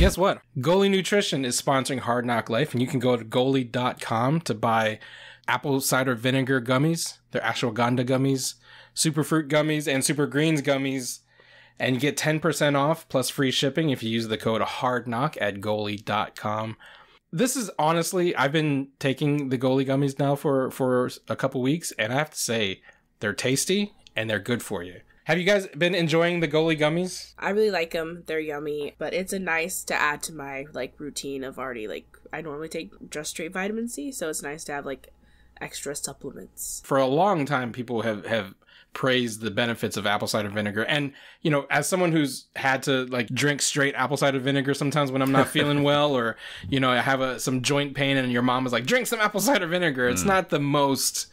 Guess what? Goli Nutrition is sponsoring Hard NOC Life, and you can go to goli.com to buy apple cider vinegar gummies, they're ashwagandha gummies, superfruit gummies, and super greens gummies. And you get 10% off plus free shipping if you use the code Hard Knock at goli.com. This is honestly, I've been taking the Goli gummies now for, for a couple weeks, and I have to say, they're tasty and they're good for you. Have you guys been enjoying the Goli gummies? I really like them. They're yummy, but it's a nice to add to my like routine of already like I normally take just straight vitamin C, so it's nice to have like extra supplements. For a long time, people have have praised the benefits of apple cider vinegar, and you know, as someone who's had to like drink straight apple cider vinegar sometimes when I'm not feeling well, or you know, I have a some joint pain, and your mom is like, drink some apple cider vinegar. It's mm. not the most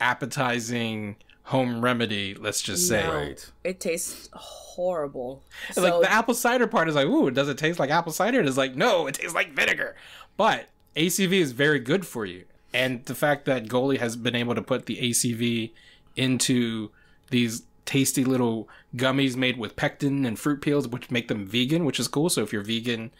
appetizing home remedy. Let's just say. No, Right. It tastes horrible. It's like the apple cider part is like, ooh, does it taste like apple cider? And it's like, no, it tastes like vinegar. But ACV is very good for you. And the fact that Goli has been able to put the ACV into these tasty little gummies made with pectin and fruit peels, which make them vegan, which is cool. So if you're vegan,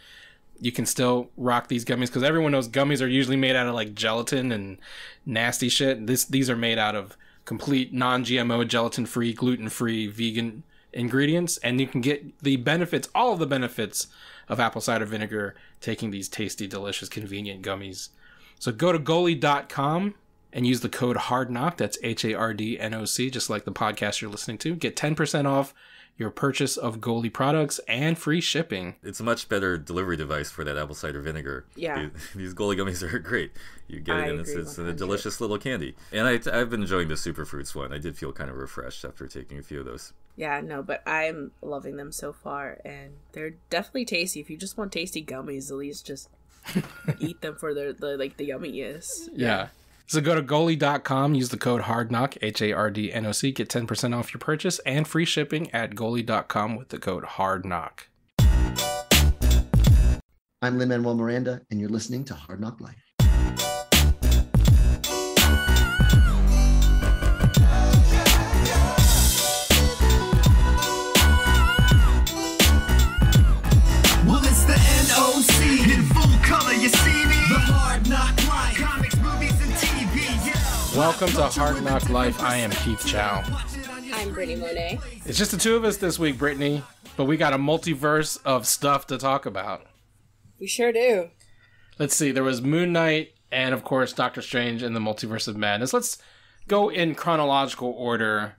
you can still rock these gummies because everyone knows gummies are usually made out of like gelatin and nasty shit. This these are made out of complete non-GMO, gelatin-free, gluten-free, vegan ingredients, and you can get the benefits, all of the benefits of apple cider vinegar, taking these tasty, delicious, convenient gummies. So go to goli.com and use the code HARDNOC. That's H A R D N O C, just like the podcast you're listening to. Get 10% off your purchase of Goli products and free shipping. It's a much better delivery device for that apple cider vinegar. Yeah. These, these Goli gummies are great. You get I it, and it's, it's a delicious little candy. And I, I've been enjoying the super fruits one. I did feel kind of refreshed after taking a few of those. Yeah, no, but I'm loving them so far, and they're definitely tasty. If you just want tasty gummies, at least just eat them for their the like the yumminess. Yeah. So go to goli.com, use the code HARDNOC, H A R D N O C, get 10% off your purchase and free shipping at goli.com with the code HARDNOC. I'm Lin Manuel Miranda, and you're listening to Hard NOC Life. Welcome to Hard NOC Life. I am Keith Chow. I'm Britney Monet. It's just the two of us this week, Britney, but we got a multiverse of stuff to talk about. We sure do. Let's see, there was Moon Knight and, of course, Doctor Strange in the Multiverse of Madness. Let's go in chronological order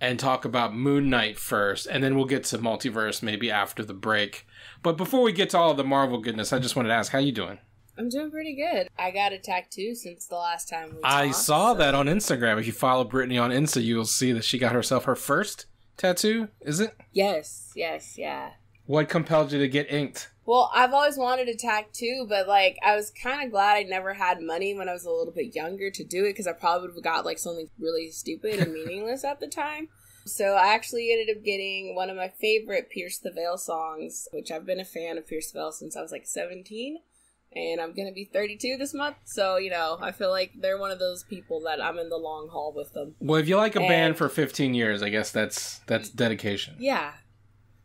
and talk about Moon Knight first, and then we'll get to Multiverse maybe after the break. But before we get to all of the Marvel goodness, I just wanted to ask, how you doing? I'm doing pretty good. I got a tattoo since the last time we I talked, saw so- that on Instagram. If you follow Britney on Insta, you will see that she got herself her first tattoo. Is it? Yes, yes, yeah. What compelled you to get inked? Well, I've always wanted a tattoo, but like I was kind of glad I never had money when I was a little bit younger to do it because I probably would have got like something really stupid and meaningless at the time. So I actually ended up getting one of my favorite Pierce the Veil songs, which I've been a fan of Pierce the Veil since I was like 17. And I'm gonna be 32 this month, so you know I feel like they're one of those people that I'm in the long haul with them. Well, if you like a band for 15 years, I guess that's that's dedication. Yeah.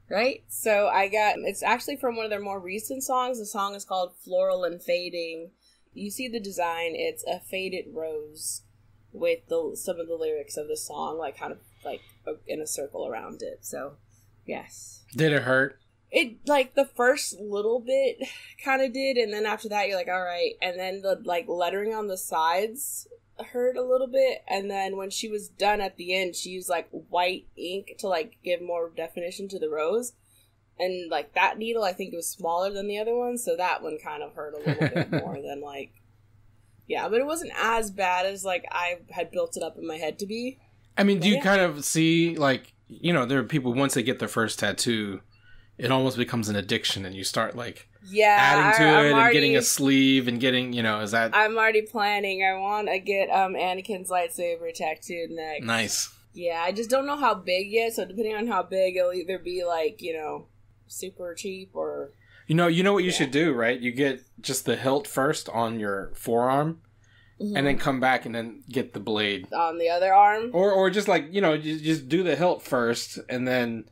Right? So I got it's actually from one of their more recent songs. The song is called Floral and Fading. You see the design, it's a faded rose with the some of the lyrics of the song like kind of like in a circle around it. So, yes. Did it hurt? It like the first little bit kind of did and then after that you're like all right and then the like lettering on the sides hurt a little bit and then when she was done at the end she used like white ink to like give more definition to the rose. And like that needle i think it was smaller than the other one so that one kind of hurt a little bit more than like yeah but it wasn't as bad as like i had built it up in my head to be. I mean, do you Yeah. kind of see like you know there are people once they get their first tattoo, it almost becomes an addiction, and you start like yeah adding to I- it and getting a sleeve and getting you know is that i'm already planning i want to get um anakin's lightsaber tattooed next nice? Yeah, I just don't know how big yet. So depending on how big, it'll either be like you know, super cheap or You know, you know what you Yeah. should do, right? You get just the hilt first on your forearm, and then come back and then get the blade, on the other arm. or or just like you know, just, just do the hilt first, and then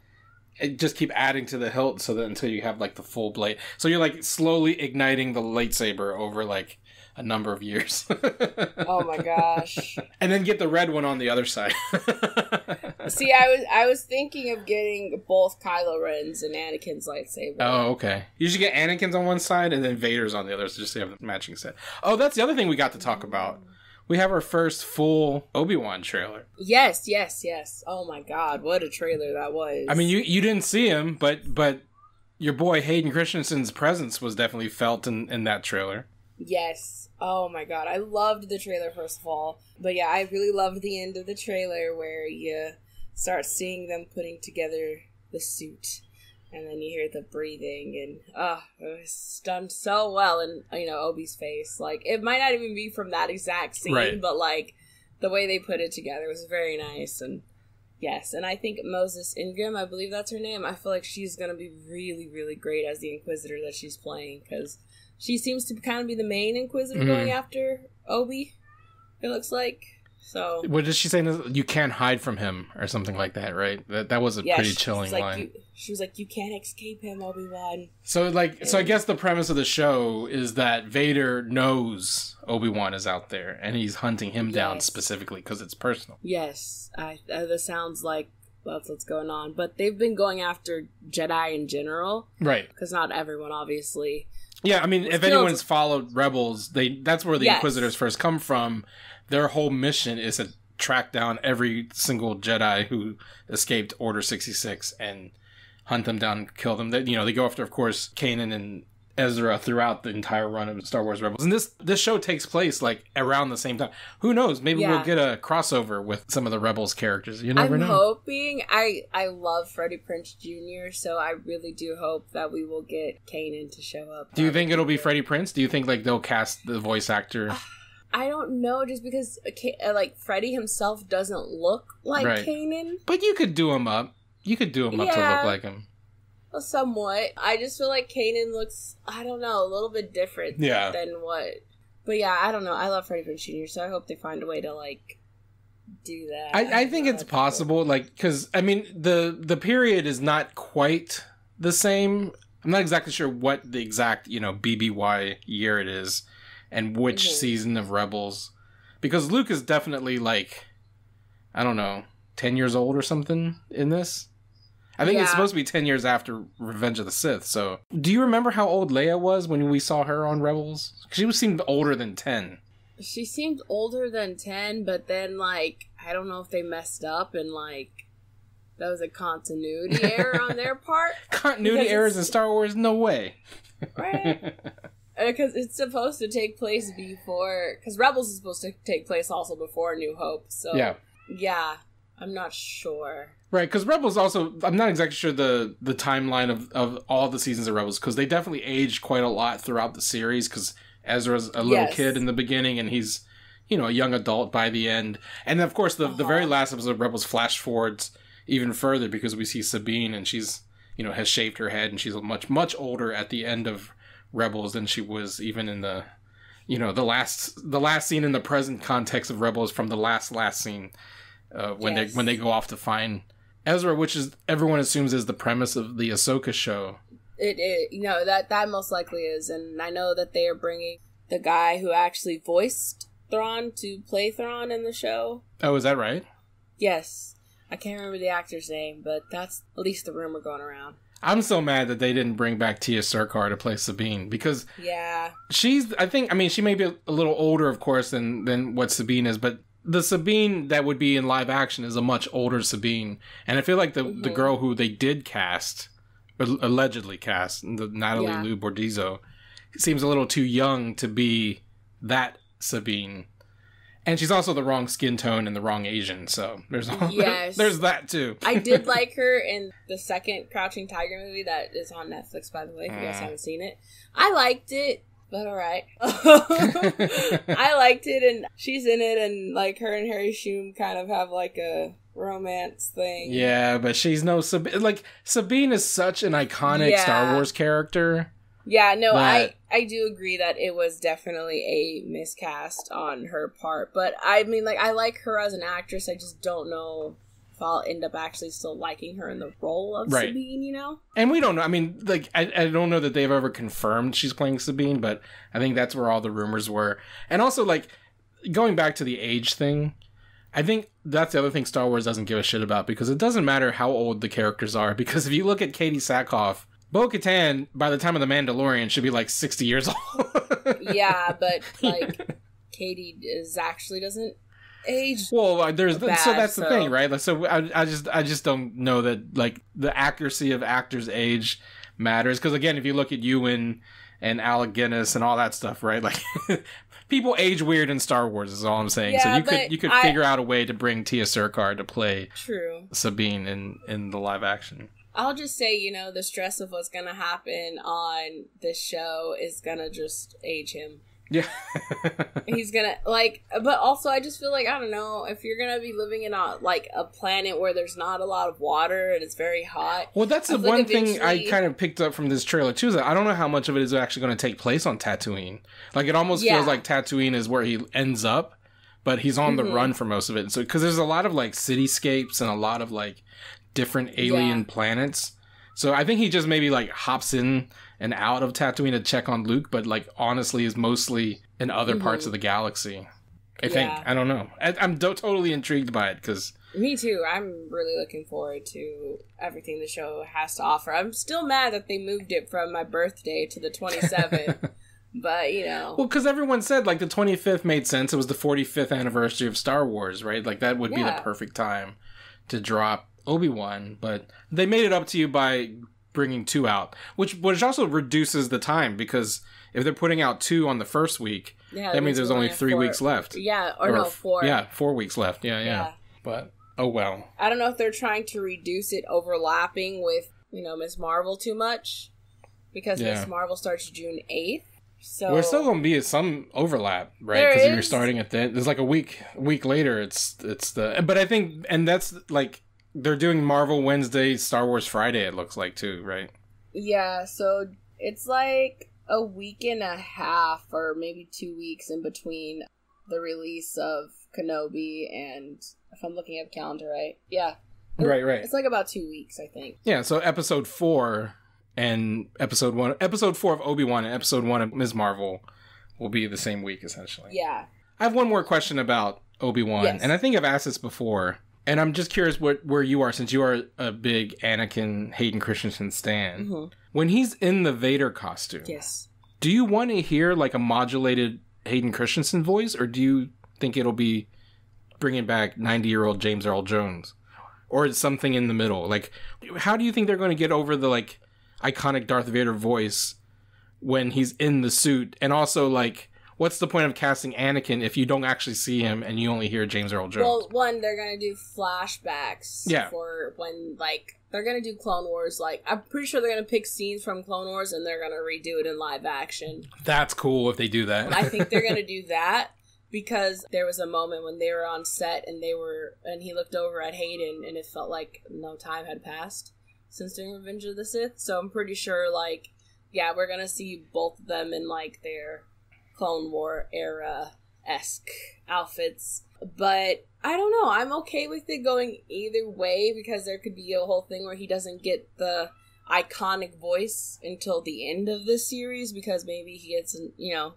just keep adding to the hilt so that until you have like the full blade. So you're like slowly igniting the lightsaber over like a number of years. Oh my gosh. and then get the red one on the other side. See, I was I was thinking of getting both Kylo Ren's and Anakin's lightsaber. Oh, okay. You should get Anakin's on one side and then Vader's on the other, so just to have the matching set. Oh, that's the other thing we got to talk about. We have our first full Obi Wan trailer. Yes, yes, yes. Oh my god, what a trailer that was. I mean, you you didn't see him, but but your boy Hayden Christensen's presence was definitely felt in in that trailer. Yes. Oh my god, I loved the trailer first of all, but yeah, I really loved the end of the trailer where you start seeing them putting together the suit, and then you hear the breathing, and oh it was done so well in you know Obi's face. Like it might not even be from that exact scene, Right. but like the way they put it together was very nice and. Yes, and I think Moses Ingram, I believe that's her name. I feel like she's gonna be really, really great as the Inquisitor that she's playing because she seems to kind of be the main Inquisitor Mhm. going after Obi. It looks like so. What did she say? You can't hide from him, or something like that, right? That that was a Yeah, pretty chilling like, line. You, she was like, "You can't escape him, Obi Wan." So like so I guess the premise of the show is that Vader knows Obi-Wan is out there and he's hunting him down specifically cuz it's personal. Yes, I, uh, this sounds like that's what's going on. But they've been going after Jedi in general Right. because not everyone, obviously. Yeah, I mean if anyone's followed Rebels, they that's where the Yes. Inquisitors first come from. Their whole mission is to track down every single Jedi who escaped Order 66 and hunt them down and kill them. They, you know, they go after of course Kanan and Ezra throughout the entire run of Star Wars Rebels. And this this show takes place like around the same time. Who knows? Maybe Yeah. we'll get a crossover with some of the Rebels characters. You never I'm know. hoping. I I love Freddie Prinze Jr., so I really do hope that we will get Kanan to show up. Do you think it'll be Freddie Prince? Do you think like they'll cast the voice actor? Ah, I don't know, just because uh, uh, like Freddie himself doesn't look like Right. Kanan. But you could do him up. You could do him up to look like him. Well, somewhat. I just feel like Kanan looks, I don't know, a little bit different Yeah. than what. But yeah, I don't know. I love Freddie Prinze Jr., so I hope they find a way to like do that. I, I think it's possible, like, because I mean, the the period is not quite the same. I'm not exactly sure what the exact you know BBY year it is, and which Mhm. season of Rebels, because Luke is definitely like, I don't know, ten years old or something in this. I think it's supposed to be ten years after Revenge of the Sith. So, do you remember how old Leia was when we saw her on Rebels? She seemed older than ten. She seemed older than 10, but then, like, I don't know if they messed up and, like, that was a continuity error on their part. Continuity errors in Star Wars? No way. Right? Because it's supposed to take place before. Because Rebels is supposed to take place also before New Hope. So, yeah. yeah, I'm not sure. Right, because Rebels also, I'm not exactly sure the the timeline of, of all the seasons of Rebels, because they definitely aged quite a lot throughout the series, because Ezra's a little Yes. kid in the beginning, and he's, you know, a young adult by the end. And of course, the, the very Uh-huh. last episode of Rebels flash forwards even further, because we see Sabine, and she's, you know, has shaved her head, and she's much, much older at the end of Rebels than she was even in the, you know, the last, the last scene in the present context of Rebels from the last, last scene, uh, when Yes. they when they go off to find Ezra, which is everyone assumes is the premise of the Ahsoka show. It, it you know that that most likely is, and I know that they are bringing the guy who actually voiced Thrawn to play Thrawn in the show. Oh, is that right? Yes, I can't remember the actor's name, but that's at least the rumor going around. I'm so mad that they didn't bring back Tiya Sircar to play Sabine because Yeah, she's. I think. I mean, she may be a little older, of course, than than what Sabine is, but the Sabine that would be in live action is a much older Sabine, and I feel like the the Mhm. girl who they did cast, al- allegedly cast, the Natalie Yeah. Liu Bordizzo, seems a little too young to be that Sabine. And she's also the wrong skin tone and the wrong Asian, so there's Yes. there's that too. I did like her in the second Crouching Tiger movie that is on Netflix, by the way. If you guys Mm. haven't seen it, I liked it, but all right. I liked it, and she's in it, and like her and Harry Shum kind of have like a romance thing. Yeah, but she's no Sabine. Like Sabine is such an iconic Yeah. Star Wars character. Yeah, no, But- I I do agree that it was definitely a miscast on her part, but I mean, like, I like her as an actress. I just don't know if I'll end up actually still liking her in the role of Right. Sabine. You know? And we don't know. I mean, like, I, I don't know that they've ever confirmed she's playing Sabine, but I think that's where all the rumors were. And also, like, going back to the age thing, I think that's the other thing Star Wars doesn't give a shit about because it doesn't matter how old the characters are. Because if you look at Katee Sackhoff, Bo Katan, by the time of The Mandalorian, should be like 60 years old. Yeah, but like Katee is actually doesn't age. Well, uh, there's Bad, so that's the thing, right? Like, so I, I just I just don't know that like the accuracy of actors' age matters because again, if you look at Ewan and Alec Guinness and all that stuff, right? Like people age weird in Star Wars is all I'm saying. so you could you could I- figure out a way to bring Tiya Sircar to play True. Sabine in in the live action. I'll just say, you know, the stress of what's gonna happen on this show is gonna just age him. Yeah. He's gonna like, but also I just feel like I don't know if you're gonna be living in a like a planet where there's not a lot of water and it's very hot. Well, that's the feel like one thing I kind of picked up from this trailer too. Is that I don't know how much of it is actually going to take place on Tatooine. Like it almost Yeah. feels like Tatooine is where he ends up, but he's on the Mhm. run for most of it. So because there's a lot of like cityscapes and a lot of like different alien Yeah. planets. So I think he just maybe like hops in and out of Tatooine to check on Luke, but like honestly is mostly in other parts Mhm. of the galaxy. I think Yeah. I don't know. I, I'm do- totally intrigued by it because Me too. I'm really looking forward to everything the show has to offer. I'm still mad that they moved it from my birthday to the 27th, but you know, Well, because everyone said like the 25th made sense. It was the 45th anniversary of Star Wars, right? Like that would be the perfect time to drop Obi Wan. But they made it up to you by bringing two out, which which also reduces the time because if they're putting out two on the first week, yeah, that means there's only three four- weeks left. Yeah, or, no, four. Yeah, four weeks left. Yeah, yeah, yeah. But oh well. I don't know if they're trying to reduce it overlapping with you know Miss Marvel too much because Yeah. Miss Marvel starts June 8th. So we're still gonna be at some overlap, right? Because you're starting at the there's like a week a week later. It's it's the but I think and that's like they're doing Marvel Wednesday, Star Wars Friday. It looks like too, right? Yeah, so it's like a week and a half or maybe two weeks in between the release of Kenobi and if I'm looking at the calendar right. Yeah. Right, right. It's like about two weeks, I think. Yeah. So episode four and episode one, episode four of Obi Wan and episode one of Ms. Marvel will be the same week essentially. Yeah. I have one more question about Obi Wan, Yes. and I think I've asked this before, and I'm just curious what where you are since you are a big Anakin Hayden Christensen stan. Mhm. When he's in the Vader costume, Yes. do you want to hear like a modulated Hayden Christensen voice, or do you think it'll be bringing back 90 year old James Earl Jones, or something in the middle? Like, how do you think they're going to get over the like iconic Darth Vader voice when he's in the suit, and also like? What's the point of casting Anakin if you don't actually see him and you only hear James Earl Jones? Well, one, they're gonna do flashbacks Yeah. for when like they're gonna do Clone Wars. Like I'm pretty sure they're gonna pick scenes from Clone Wars and they're gonna redo it in live action. That's cool if they do that. I think they're gonna do that because there was a moment when they were on set and they were and he looked over at Hayden and it felt like no time had passed since doing Revenge of the Sith. So I'm pretty sure like yeah, we're gonna see both of them in like their Clone War era esque outfits. But I don't know. I'm okay with it going either way because there could be a whole thing where he doesn't get the iconic voice until the end of the series because maybe he gets, you know,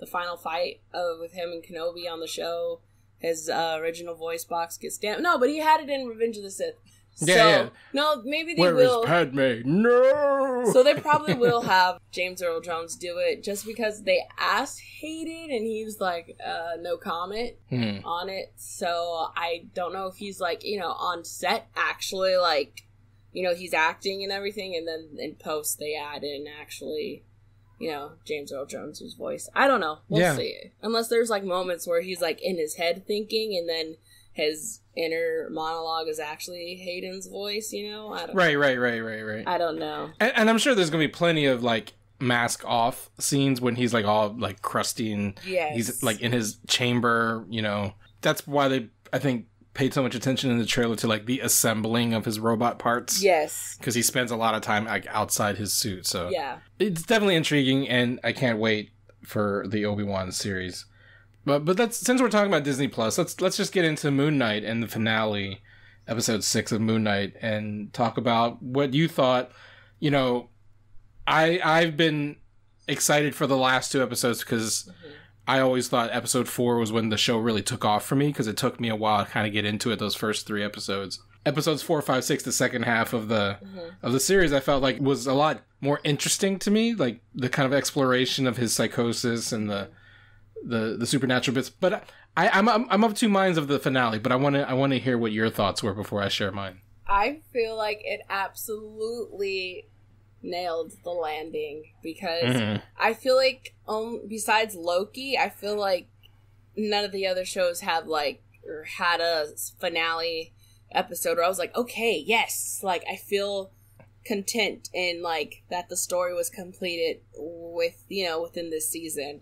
the final fight uh, with him and Kenobi on the show. His uh, original voice box gets damn. No, but he had it in Revenge of the Sith. Yeah, so, yeah. No, maybe they Where is will. Padme? No. So they probably will have James Earl Jones do it just because they asked Hayden and he was like, uh, no comment Hmm. on it. So I don't know if he's like, you know, on set actually like, you know, he's acting and everything and then in post they add in actually, you know, James Earl Jones' voice. I don't know. We'll Yeah. see. Unless there's like moments where he's like in his head thinking and then his inner monologue is actually Hayden's voice, you know? I don't Right, right, right, right, right. I don't know. And, and I'm sure there's gonna be plenty of like mask off scenes when he's like all like crusty and Yes. he's like in his chamber. You know, that's why they I think paid so much attention in the trailer to like the assembling of his robot parts. Yes. because he spends a lot of time like outside his suit. So Yeah. it's definitely intriguing, and I can't wait for the Obi Wan series. But but that's since we're talking about Disney Plus, let's let's just get into Moon Knight and the finale episode six of Moon Knight and talk about what you thought. You know, I I've been excited for the last two episodes because I always thought episode four was when the show really took off for me because it took me a while to kind of get into it. Those first three episodes, episodes four, five, six, the second half of the mm-hmm. of the series, I felt like was a lot more interesting to me, like the kind of exploration of his psychosis and the the the supernatural bits. But I, I'm I'm, I'm of two minds of the finale, but I want to I want to hear what your thoughts were before I share mine. I feel like it absolutely nailed the landing because Mhm. I feel like um besides Loki, I feel like none of the other shows have like or had a finale episode where I was like, okay, yes, like I feel content in like that the story was completed with you know within this season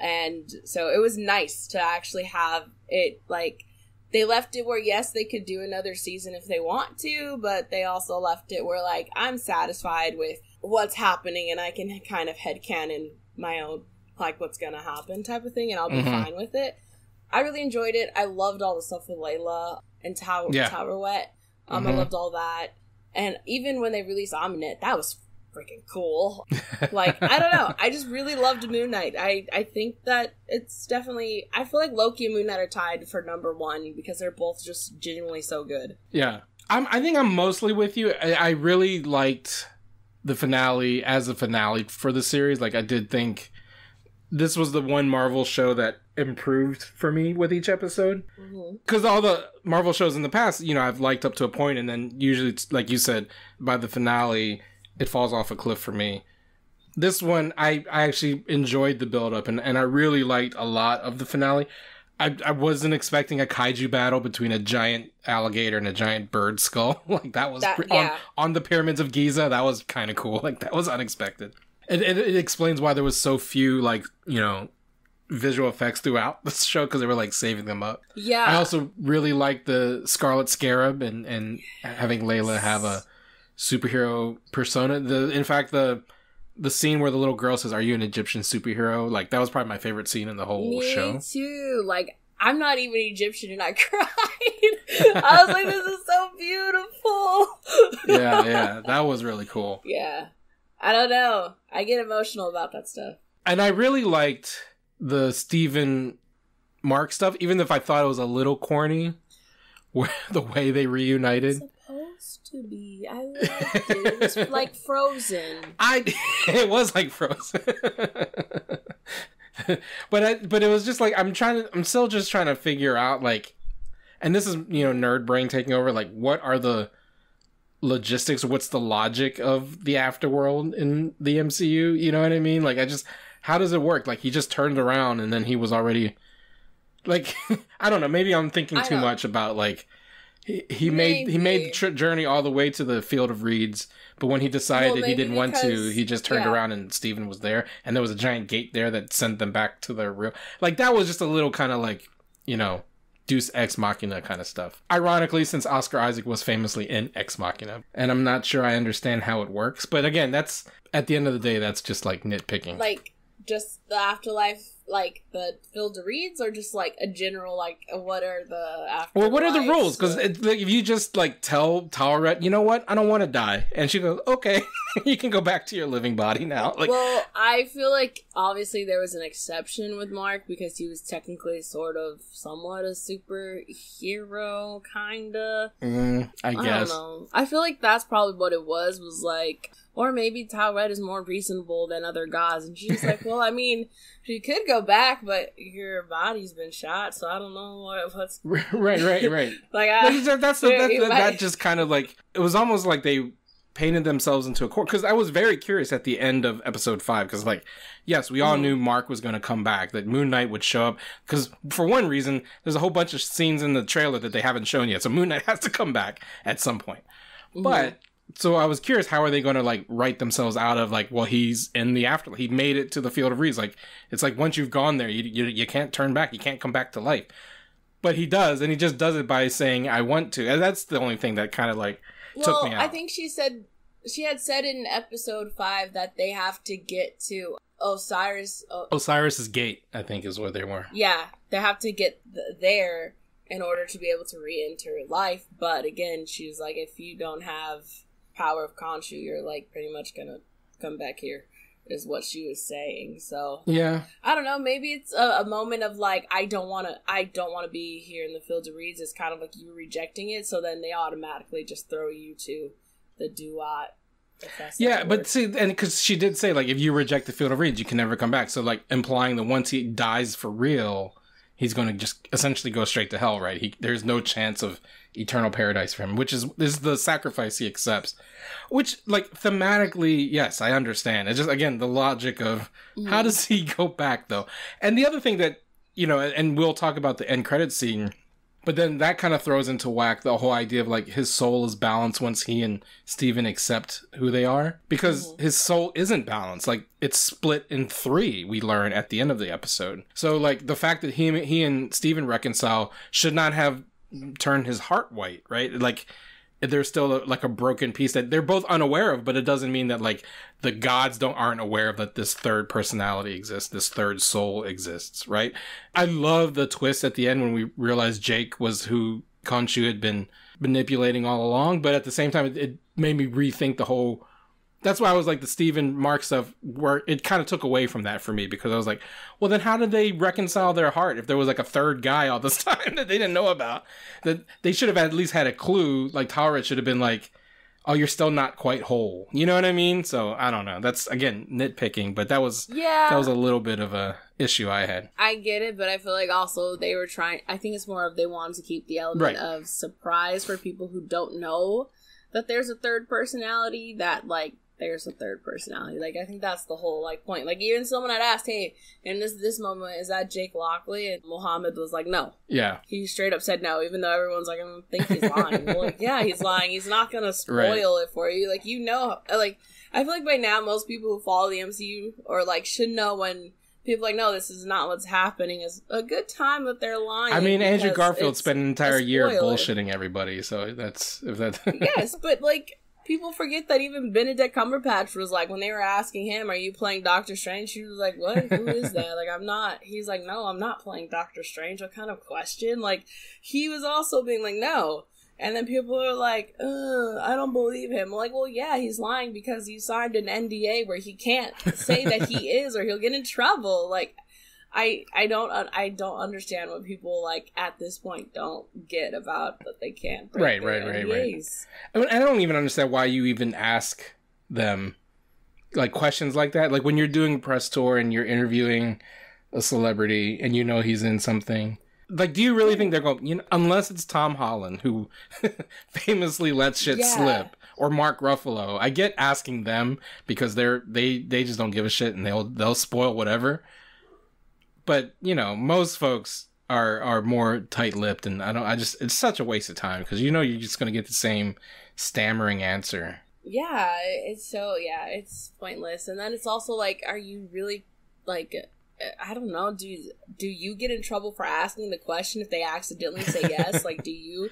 and so it was nice to actually have it like they left it where yes they could do another season if they want to but they also left it where like i'm satisfied with what's happening and i can kind of headcanon my own like what's gonna happen type of thing and i'll be Mhm. fine with it i really enjoyed it i loved all the stuff with layla and Taweret Yeah. Um i Mhm. loved all that and even when they released Ammit, that was freaking cool like I don't know. I just really loved Moon Knight. I I think that it's definitely. I feel like Loki and Moon Knight are tied for number one because they're both just genuinely so good. Yeah, I'm. I think I'm mostly with you. I, I really liked the finale as a finale for the series. Like I did think this was the one Marvel show that improved for me with each episode. Mm-hmm. Because all the Marvel shows in the past, you know, I've liked up to a point, and then usually, it's, like you said, by the finale, it falls off a cliff for me. This one, I, I actually enjoyed the build up, and, and I really liked a lot of the finale. I, I wasn't expecting a kaiju battle between a giant alligator and a giant bird skull. like that was That- yeah. on, on the pyramids of Giza. That was kind of cool. Like that was unexpected. And it, it explains why there was so few like you know visual effects throughout the show because they were like saving them up. Yeah, I also really liked the Scarlet Scarab and and having Layla have a superhero persona. The in fact the the scene where the little girl says, "Are you an Egyptian superhero?" Like that was probably my favorite scene in the whole me show. too. Like I'm not even Egyptian, and I cried. I was like, "This is so beautiful." yeah, yeah, that was really cool. yeah. I don't know. I get emotional about that stuff. And I really liked the Steven Mark stuff, even if I thought it was a little corny. Where the way they reunited. To be. I liked it. It was like Frozen. I it was like Frozen. but I, but it was just like I'm trying to I'm still just trying to figure out like and this is you know nerd brain taking over like what are the logistics what's the logic of the afterworld in the MCU you know what I mean like I just how does it work like he just turned around and then he was already like I don't know maybe I'm thinking too much about like he, he made he made the tri- journey all the way to the field of reeds but when he decided Well, he didn't want to he just turned yeah. around and Steven was there and there was a giant gate there that sent them back to their real like that was just a little kind of like you know Deus Ex Machina kind of stuff. Ironically, since Oscar Isaac was famously in Ex Machina, and I'm not sure I understand how it works, but again, that's at the end of the day, that's just like nitpicking. like just the afterlife like the of reeds or just like a general like what are the after well, what are the rules? Because if you just like tell Taweret, you know what, I don't want to die, and she goes, okay, you can go back to your living body now. Like, well i feel like obviously there was an exception with mark because he was technically sort of somewhat a superhero kinda mm, I i, guess. don't know i feel like that's probably what it was was like or maybe Taweret is more reasonable than other gods and she's like well i mean she could go back but your body's been shot so i don't know what, what's right, right, right. like I, That's that's, that's, Yeah, that's- that, that just kind of like it was almost like they painted themselves into a corner because I was very curious at the end of episode five because like yes we all Mhm. knew Mark was going to come back that Moon Knight would show up because for one reason there's a whole bunch of scenes in the trailer that they haven't shown yet so Moon Knight has to come back at some point Mhm. but so I was curious how are they going to like write themselves out of like well he's in the afterlife he made it to the field of reeds like it's like once you've gone there you, you you can't turn back you can't come back to life but he does and he just does it by saying I want to and that's the only thing that kind of like took me out. I think she said she had said in episode five that they have to get to Osiris. Uh, Osiris's gate I think is where they were yeah, they have to get th- there in order to be able to re-enter life. But again, she's like, if you don't have power of Khonshu, you're like pretty much gonna come back here. Is what she was saying. So Yeah. I don't know. Maybe it's a, a moment of like I don't want to. I don't want to be here in the field of reeds. It's kind of like you rejecting it, so then they automatically just throw you to the duat. Yeah, word. but see, and because she did say like if you reject the field of reeds, you can never come back. So like implying that once he dies for real, he's going to just essentially go straight to hell, right? He there's no chance of eternal paradise for him, which is is the sacrifice he accepts. Which like thematically, yes, I understand. It's just again the logic of how mm. does he go back though? And the other thing that you know, and we'll talk about the end credit scene. But then that kind of throws into whack the whole idea of like his soul is balanced once he and Steven accept who they are. Because mhm. his soul isn't balanced. Like it's split in three, we learn at the end of the episode. So like the fact that he he and Steven reconcile should not have turned his heart white, right? Like there's still like a broken piece that they're both unaware of, but it doesn't mean that like the gods don't aren't aware of that this third personality exists, this third soul exists, right? I love the twist at the end when we realized Jake was who Khonshu had been manipulating all along, but at the same time, it, it made me rethink the whole. That's why I was like the Steven Mark stuff, where it kind of took away from that for me because I was like, well, then how did they reconcile their heart if there was like a third guy all this time that they didn't know about? That they should have at least had a clue. Like Tara should have been like, oh, you're still not quite whole. You know what I mean? So I don't know. That's again nitpicking, but that was yeah, that was a little bit of a issue I had. I get it, but I feel like also they were trying. I think it's more of they wanted to keep the element Right. of surprise for people who don't know that there's a third personality. That like there's a third personality. Like I think that's the whole like point. Like even someone had asked, "Hey, in this this moment, is that Jake Lockley?" And Mohammed was like, "No." Yeah, He straight up said no, even though everyone's like, I don't think he's lying. Like, yeah, he's lying. He's not gonna spoil it for you. Like, you know, like, I feel like by now most people who follow the MCU or like should know when people are like, no, this is not what's happening. Is a good time that they're lying. I mean Andrew Garfield spent an entire year bullshitting everybody, so that's if that. yes, but like people forget that even Benedict Cumberbatch was like when they were asking him, "Are you playing Doctor Strange?" He was like, "What? Who is that?" Like, I'm not. He's like, "No, I'm not playing Doctor Strange." What kind of question? Like, he was also being like, "No." And then people are like, Ugh, I don't believe him. I'm like, well, yeah, he's lying because you signed an NDA where he can't say that he is or he'll get in trouble. Like, I I don't I don't understand what people like at this point don't get about that they can't Right, right, right, right. I, mean, I don't even understand why you even ask them like questions like that. Like when you're doing a press tour and you're interviewing a celebrity and you know he's in something. Like, do you really think they're going? You know, unless it's Tom Holland who famously lets shit Yeah. slip, or Mark Ruffalo. I get asking them because they're they they just don't give a shit and they'll they'll spoil whatever. But you know, most folks are are more tight lipped, and I don't. I just it's such a waste of time because you know you're just gonna get the same stammering answer. Yeah, it's so yeah, it's pointless. And then it's also like, are you really like? I don't know. Do do you get in trouble for asking the question if they accidentally say yes? like, do you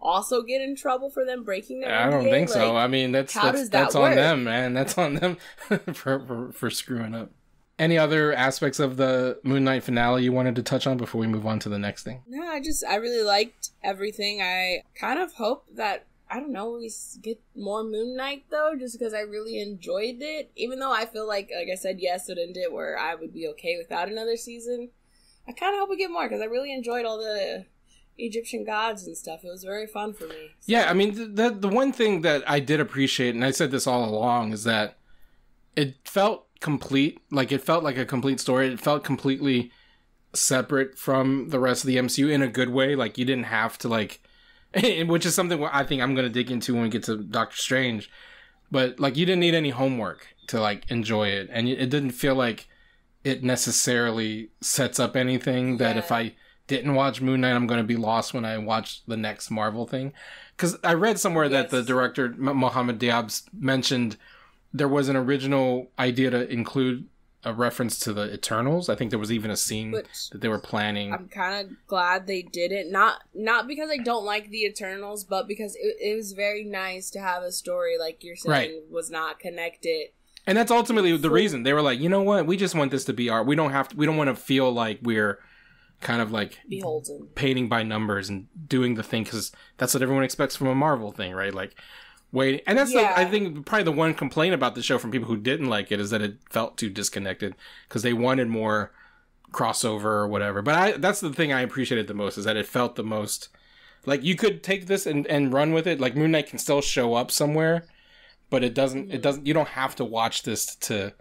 also get in trouble for them breaking their? I don't think so. I mean, that's how that's, does that that's on them, man. That's on them for, for for screwing up. Any other aspects of the Moon Knight finale you wanted to touch on before we move on to the next thing? No, I just I really liked everything. I kind of hope that I don't know we get more Moon Knight though, just because I really enjoyed it. Even though I feel like, like I said, yes, it ended where I would be okay without another season. I kind of hope we get more because I really enjoyed all the Egyptian gods and stuff. It was very fun for me. Yeah, I mean, the, the the one thing that I did appreciate, and I said this all along, is that it felt complete. Like it felt like a complete story. It felt completely separate from the rest of the MCU in a good way. Like you didn't have to like, which is something I think I'm gonna dig into when we get to Doctor Strange. But like you didn't need any homework to like enjoy it, and it didn't feel like it necessarily sets up anything that Yeah. if I didn't watch Moon Knight, I'm going to be lost when I watch the next Marvel thing. Because I read somewhere that the director Mohammed Diab mentioned there was an original idea to include a reference to the Eternals. I think there was even a scene Which that they were planning. I'm kind of glad they did it. Not not because I don't like the Eternals, but because it, it was very nice to have a story like you're saying Right. was not connected. And that's ultimately the reason they were like, you know what? We just want this to be our. We don't have to. We don't want to feel like we're kind of like Beholden. painting by numbers and doing the thing because that's what everyone expects from a Marvel thing, right? Like waiting, and that's like I think probably the one complaint about the show from people who didn't like it is that it felt too disconnected because they wanted more crossover or whatever. But I that's the thing I appreciated the most is that it felt the most like you could take this and, and run with it. Like Moon Knight can still show up somewhere, but it doesn't. It doesn't. You don't have to watch this to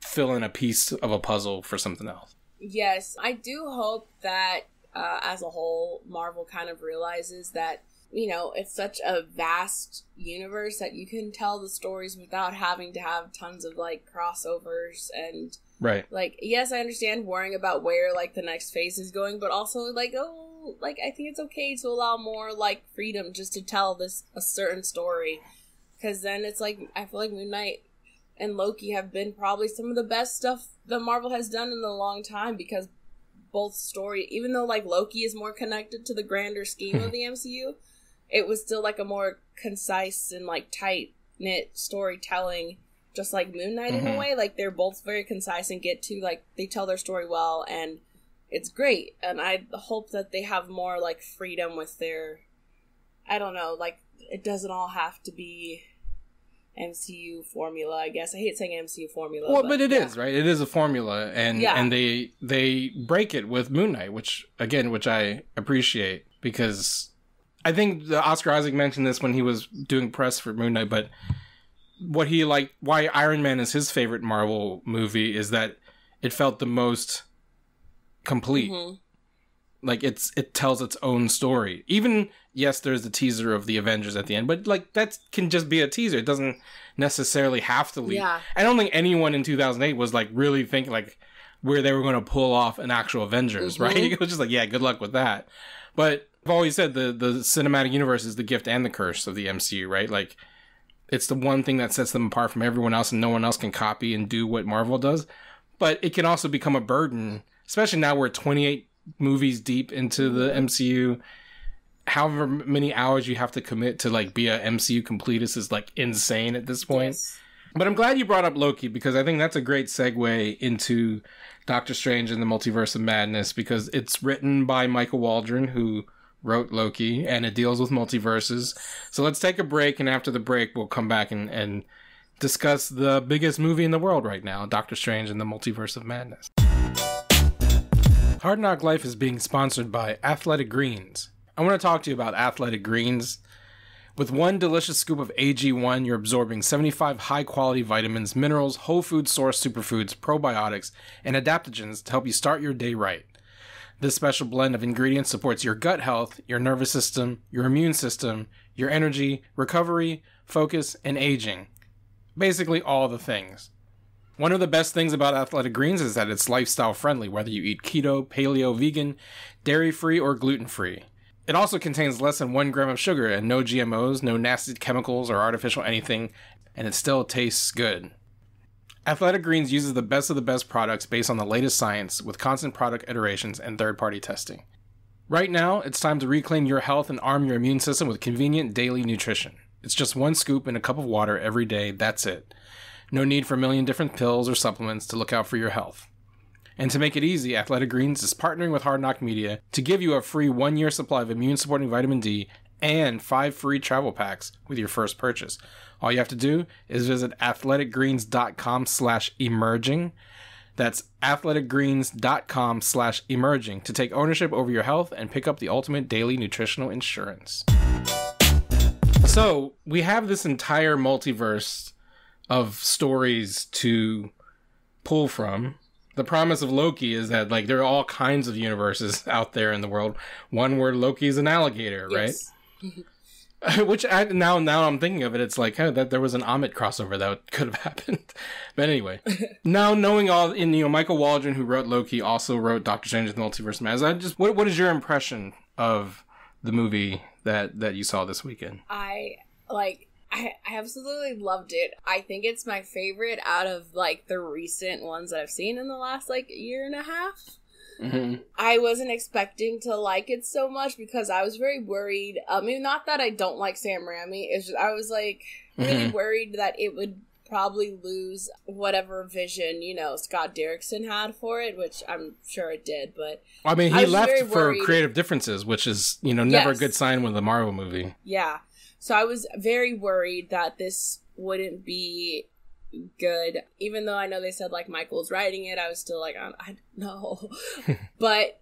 fill in a piece of a puzzle for something else. Yes, I do hope that uh, as a whole, Marvel kind of realizes that, you know, it's such a vast universe that you can tell the stories without having to have tons of like crossovers and Right. like yes i understand worrying about where like the next phase is going but also like oh like i think it's okay to allow more like freedom just to tell this a certain story because then it's like i feel like moon knight and loki have been probably some of the best stuff that marvel has done in a long time because both story even though like loki is more connected to the grander scheme of the mcu it was still like a more concise and like tight knit storytelling just like Moon Knight in a Mhm. way. Like they're both very concise and get to like they tell their story well, and it's great. And I hope that they have more like freedom with their. I don't know, like it doesn't all have to be MCU formula. I guess I hate saying MCU formula. Well, but it is yeah. right. It is a formula, and Yeah. and they they break it with Moon Knight, which again, which I appreciate because I think the Oscar Isaac mentioned this when he was doing press for Moon Knight, but what he like why Iron Man is his favorite Marvel movie is that it felt the most complete. Mhm. Like it's it tells its own story. Even yes, there's the teaser of the Avengers at the end, but like that can just be a teaser. It doesn't necessarily have to lead. Yeah. I don't think anyone in 2008 was like really thinking like where they were going to pull off an actual Avengers, Mhm. right? It was just like, yeah, good luck with that. But I've always said the the cinematic universe is the gift and the curse of the MCU, right? Like it's the one thing that sets them apart from everyone else and no one else can copy and do what Marvel does. But it can also become a burden, especially now we're 28 movies deep into the MCU. However many hours you have to commit to like be a MCU completist is like insane at this point. Yes. But I'm glad you brought up Loki because I think that's a great segue into Doctor Strange and the Multiverse of Madness because it's written by Michael Waldron, who wrote Loki, and it deals with multiverses. So let's take a break, and after the break, we'll come back and, and discuss the biggest movie in the world right now Doctor Strange and the Multiverse of Madness. Hard NOC Life is being sponsored by Athletic Greens. I want to talk to you about Athletic Greens. With one delicious scoop of AG1, you're absorbing 75 high quality vitamins, minerals, whole food source superfoods, probiotics, and adaptogens to help you start your day right. This special blend of ingredients supports your gut health, your nervous system, your immune system, your energy, recovery, focus, and aging. Basically, all the things. One of the best things about Athletic Greens is that it's lifestyle friendly, whether you eat keto, paleo, vegan, dairy free, or gluten free. It also contains less than one gram of sugar and no GMOs, no nasty chemicals or artificial anything, and it still tastes good. Athletic Greens uses the best of the best products based on the latest science with constant product iterations and third party testing. Right now, it's time to reclaim your health and arm your immune system with convenient daily nutrition. It's just one scoop in a cup of water every day, that's it. No need for a million different pills or supplements to look out for your health. And to make it easy, Athletic Greens is partnering with Hard NOC Media to give you a free one year supply of immune supporting vitamin D and five free travel packs with your first purchase. All you have to do is visit athleticgreens.com slash emerging. That's athleticgreens.com slash emerging to take ownership over your health and pick up the ultimate daily nutritional insurance. So we have this entire multiverse of stories to pull from. The promise of Loki is that like there are all kinds of universes out there in the world. One where Loki's an alligator, Yes. right? Which I, now now I'm thinking of it, it's like oh, that there was an Ammit crossover that could have happened. But anyway, now knowing all, in you know Michael Waldron who wrote Loki also wrote Doctor Strange in the Multiverse of Madness. I just what what is your impression of the movie that that you saw this weekend? I like I, I absolutely loved it. I think it's my favorite out of like the recent ones that I've seen in the last like year and a half. Mm-hmm. I wasn't expecting to like it so much because I was very worried. I mean, not that I don't like Sam Raimi. It's just I was like really Mhm. worried that it would probably lose whatever vision you know Scott Derrickson had for it, which I'm sure it did. But I mean, he was left for worried. creative differences, which is you know never Yes. a good sign with a Marvel movie. yeah, so I was very worried that this wouldn't be good. Even though I know they said like Michael's writing it, I was still like, I, I don't know. but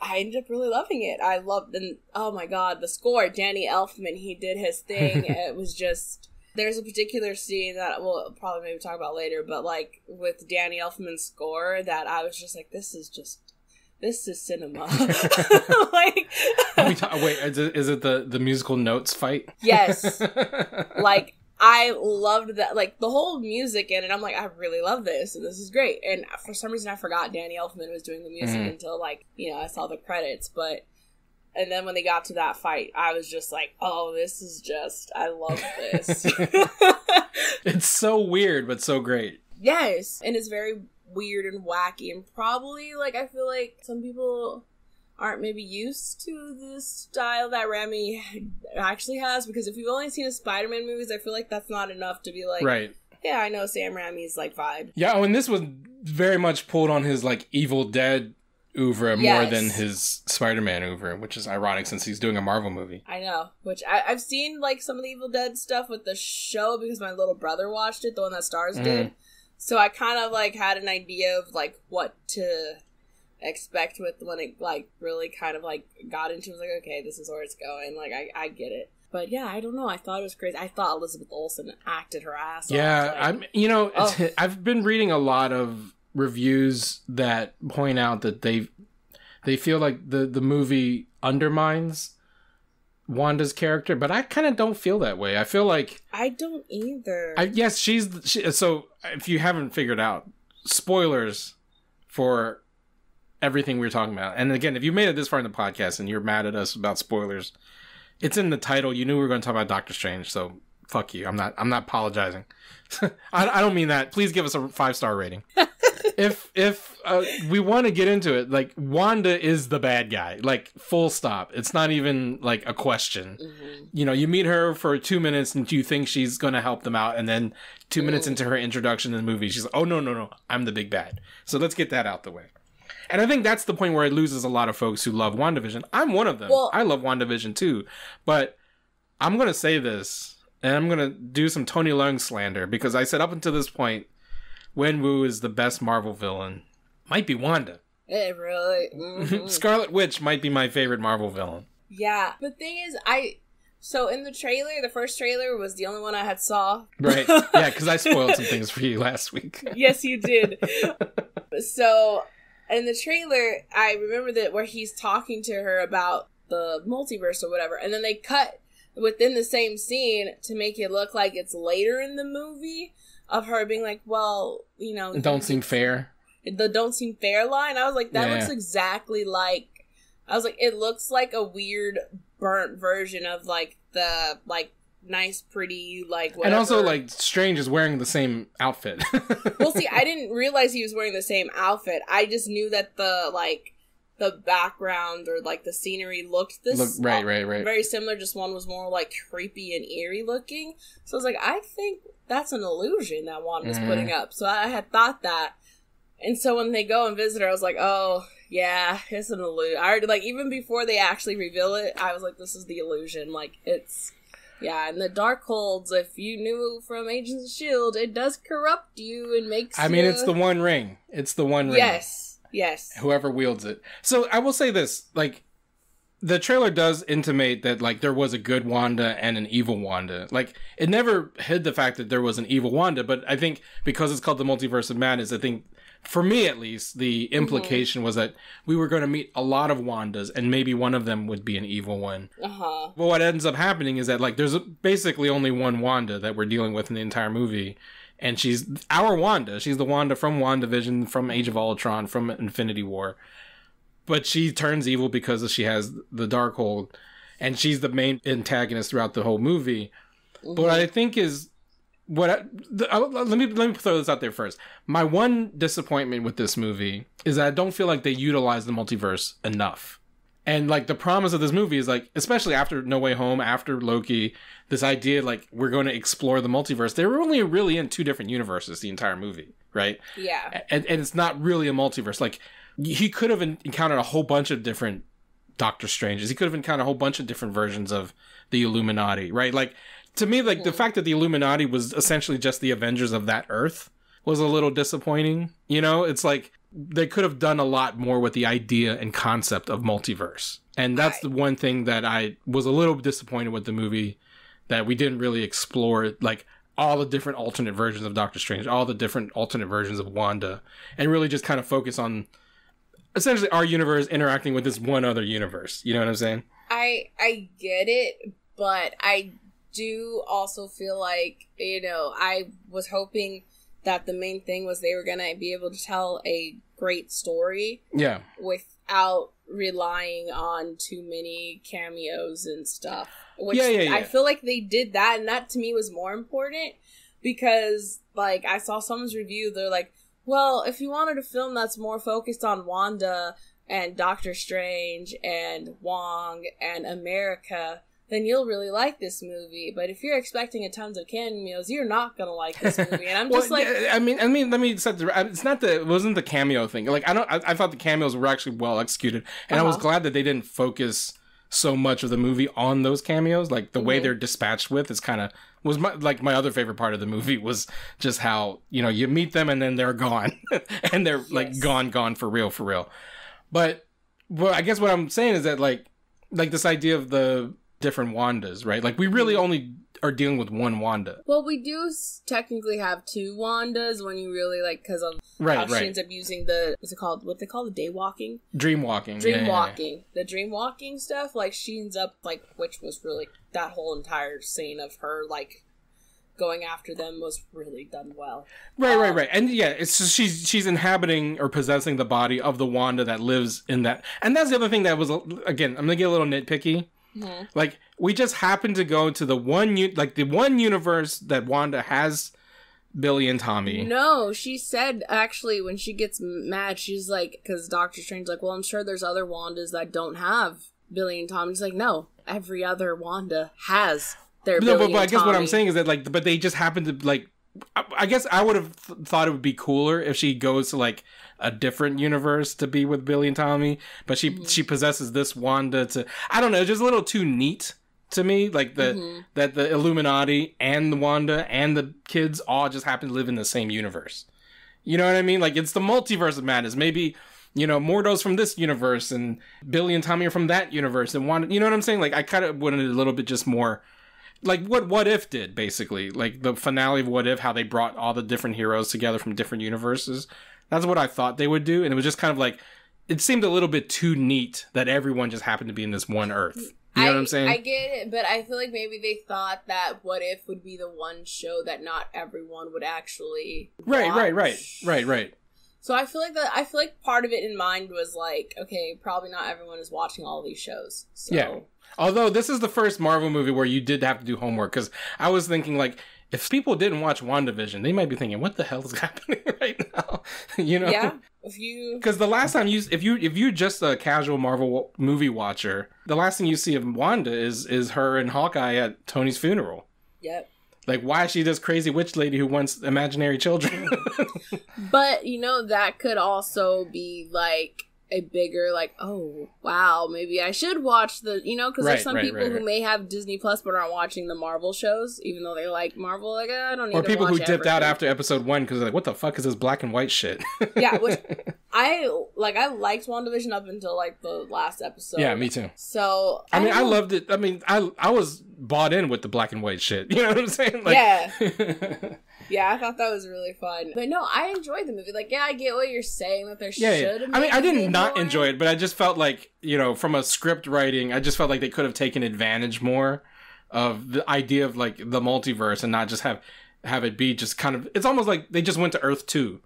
I ended up really loving it. I loved and oh my god, the score. Danny Elfman, he did his thing. it was just there's a particular scene that we'll probably maybe talk about later, but like with Danny Elfman's score, that I was just like, this is just this is cinema. like we ta- wait, is it, is it the the musical notes fight? yes, like I loved that, like the whole music in it. I'm like, I really love this, and this is great. And for some reason, I forgot Danny Elfman was doing the music Mhm. until like you know I saw the credits. But and then when they got to that fight, I was just like, oh, this is just, I love this. it's so weird, but so great. yes, and it's very weird and wacky, and probably like I feel like some people aren't maybe used to the style that Raimi actually has because if you've only seen the Spider-Man movies, I feel like that's not enough to be like, right. yeah, I know Sam Raimi's like vibe. Yeah, oh, and this was very much pulled on his like Evil Dead oeuvre more than his Spider-Man oeuvre, which is ironic since he's doing a Marvel movie. I know, which I, I've seen like some of the Evil Dead stuff with the show because my little brother watched it, the one that Stars mm-hmm. did. So I kind of like had an idea of like what to expect with when it like really kind of like got into. it. Was like, okay, this is where it's going. Like I, I get it. But yeah, I don't know. I thought it was crazy. I thought Elizabeth Olsen acted her ass off. Yeah, like- I'm. You know, Oh. I've been reading a lot of reviews that point out that they they feel like the the movie undermines Wanda's character, but I kind of don't feel that way. I feel like I don't either. I, yes, she's the- she, so. If you haven't figured out, spoilers for everything we're talking about. And again, if you made it this far in the podcast and you're mad at us about spoilers, it's in the title. You knew we were going to talk about Doctor Strange, so fuck you. I'm not. I'm not apologizing. I, I don't mean that. Please give us a five star rating. if if uh, we want to get into it, like Wanda is the bad guy. Like full stop. It's not even like a question Mhm. you know, you meet her for two minutes and you think she's going to help them out. And then two minutes into her introduction in the movie, she's like, oh, no, no, no, I'm the big bad. So let's get that out the way. And I think that's the point where it loses a lot of folks who love WandaVision. I'm one of them. Well- I love WandaVision too. But I'm going to say this, and I'm going to do some Tony Leung slander because I said up until this point, Wen Wu is the best Marvel villain. Might be Wanda. It really. mhm. Scarlet Witch might be my favorite Marvel villain. Yeah. The thing is, I. So in the trailer, the first trailer was the only one I had saw. Right. yeah, because I spoiled some things for you last week. yes, you did. so in the trailer, I remember that where he's talking to her about the multiverse or whatever, and then they cut within the same scene to make it look like it's later in the movie of her being like, "Well, you know, It don't seem fair. the don't seem fair line. I was like, that Yeah. looks exactly like. I was like, it looks like a weird burnt version of like the like nice, pretty like. Whatever. And also, like, Strange is wearing the same outfit. well, see, I didn't realize he was wearing the same outfit. I just knew that the like the background or like the scenery looked this Look, right, right, right. very similar. Just one was more like creepy and eerie looking. So I was like, I think that's an illusion that Wanda was Mhm. putting up. So I had thought that. And so when they go and visit her, I was like, oh, yeah, it's an illusion. I already, like, even before they actually reveal it, I was like, this is the illusion. Like, it's, yeah, and the Darkhold's, if you knew from Agents of S.H.I.E.L.D., it does corrupt you and makes I mean, you- it's the One Ring. It's the One Ring. Yes, yes. Whoever wields it. So I will say this: like, the trailer does intimate that like there was a good Wanda and an evil Wanda. Like, it never hid the fact that there was an evil Wanda. But I think because it's called the Multiverse of Madness, I think. For me, at least, the implication was that we were going to meet a lot of Wandas, and maybe one of them would be an evil one. Uh-huh. But what ends up happening is that like there's basically only one Wanda that we're dealing with in the entire movie, and she's our Wanda. She's the Wanda from WandaVision, from Age of Ultron, from Infinity War. But she turns evil because she has the Darkhold, and she's the main antagonist throughout the whole movie. But what I think is what I, the, uh, let me let me throw this out there first. My one disappointment with this movie is that I don't feel like they utilize the multiverse enough. And like the promise of this movie is like, especially after No Way Home, after Loki, this idea like we're going to explore the multiverse. They were only really in two different universes the entire movie, right? Yeah. And, and it's not really a multiverse. Like he could have encountered a whole bunch of different Doctor Stranges. He could have encountered a whole bunch of different versions of the Illuminati, right? Like to me, like the fact that the Illuminati was essentially just the Avengers of that Earth was a little disappointing. You know, it's like they could have done a lot more with the idea and concept of multiverse. And that's the one thing that I was a little disappointed with the movie that we didn't really explore like all the different alternate versions of Doctor Strange, all the different alternate versions of Wanda, and really just kind of focus on essentially our universe interacting with this one other universe. You know what I'm saying? I I get it, but I do also feel like you know I was hoping that the main thing was they were gonna be able to tell a great story Yeah. without relying on too many cameos and stuff. Which Yeah, yeah, I feel like they did that, and that to me was more important because, like, I saw someone's review. They're like, "Well, if you wanted a film that's more focused on Wanda and Doctor Strange and Wong and America." Then you'll really like this movie, but if you're expecting a tons of cameos, you're not gonna like this movie. And I'm just like, I mean, I mean, let me set the. It's not the. It wasn't the cameo thing. Like, I don't. I, I thought the cameos were actually well executed, and I was Uh-huh. glad that they didn't focus so much of the movie on those cameos. Like the way Mm-hmm. they're dispatched with is kind of was my like my other favorite part of the movie was just how you know you meet them and then they're gone, and they're like gone, gone for real, for real. But well, I guess what I'm saying is that like like this idea of the different Wandas, right? Like we really Mm-hmm. only are dealing with one Wanda, well, we do technically have two Wandas when you really like because of right? how she right. ends up using the what's it called? What they call the day walking, Dream walking. dream yeah, yeah, yeah. walking, the dream walking stuff. Like she ends up like, which was really that whole entire scene of her like going after them was really done well. Right, right, Um, right. And yeah, it's just she's she's inhabiting or possessing the body of the Wanda that lives in that. And that's the other thing that was again, I'm gonna get a little nitpicky. Mm-hmm. Like we just happened to go to the one u- like the one universe that Wanda has Billy and Tommy. No, she said actually when she gets mad, she's like, because Doctor Strange's like, well, I'm sure there's other Wandas that don't have Billy and Tommy. She's like, no, every other Wanda has their No, Billy but, but I guess what I'm saying is that like, but they just happen to like. I, I guess I would have th- thought it would be cooler if she goes to like a different universe to be with Billy and Tommy, but she Mm-hmm. she possesses this Wanda to. I don't know, just a little too neat to me. Like the Mm-hmm. that the Illuminati and the Wanda and the kids all just happen to live in the same universe. You know what I mean? Like it's the multiverse of madness. Maybe you know Mordo's from this universe and Billy and Tommy are from that universe and Wanda. You know what I'm saying? Like I kind of wanted a little bit just more like what what if did basically like the finale of what if how they brought all the different heroes together from different universes that's what i thought they would do and it was just kind of like it seemed a little bit too neat that everyone just happened to be in this one earth you know I, what i'm saying I get it, but I feel like maybe they thought that What If would be the one show that not everyone would actually right right right right right So I feel like that I feel like part of it in mind was like, okay, probably not everyone is watching all these shows. So Yeah. although this is the first marvel movie where you did have to do homework because i was thinking like if people didn't watch wandavision they might be thinking what the hell is happening right now you know yeah. If you Because the last time you, if you, if you're just a casual Marvel movie watcher, the last thing you see of Wanda is is her and Hawkeye at Tony's funeral. Yep. Like, why is she this crazy witch lady who wants imaginary children? But you know that could also be like a bigger like oh wow maybe I should watch the you know because Right, there's some right, people right, who may have Disney Plus but aren't watching the Marvel shows even though they like Marvel like "Ah, I don't need or people who dipped out after episode one because they're like, what the fuck is this black and white shit? yeah which I like I liked WandaVision up until like the last episode yeah, me too. so I mean, I loved it. I mean, I I was bought in with the black and white shit. You know what I'm saying? Like, Yeah. Yeah, I thought that was really fun. But no, I enjoyed the movie. Like, yeah, I get what you're saying that there Yeah, should. yeah. I mean, I didn't not enjoy it, but I just felt like, you know, from a script writing, I just felt like they could have taken advantage more of the idea of like the multiverse and not just have have it be just kind of. It's almost like they just went to Earth two,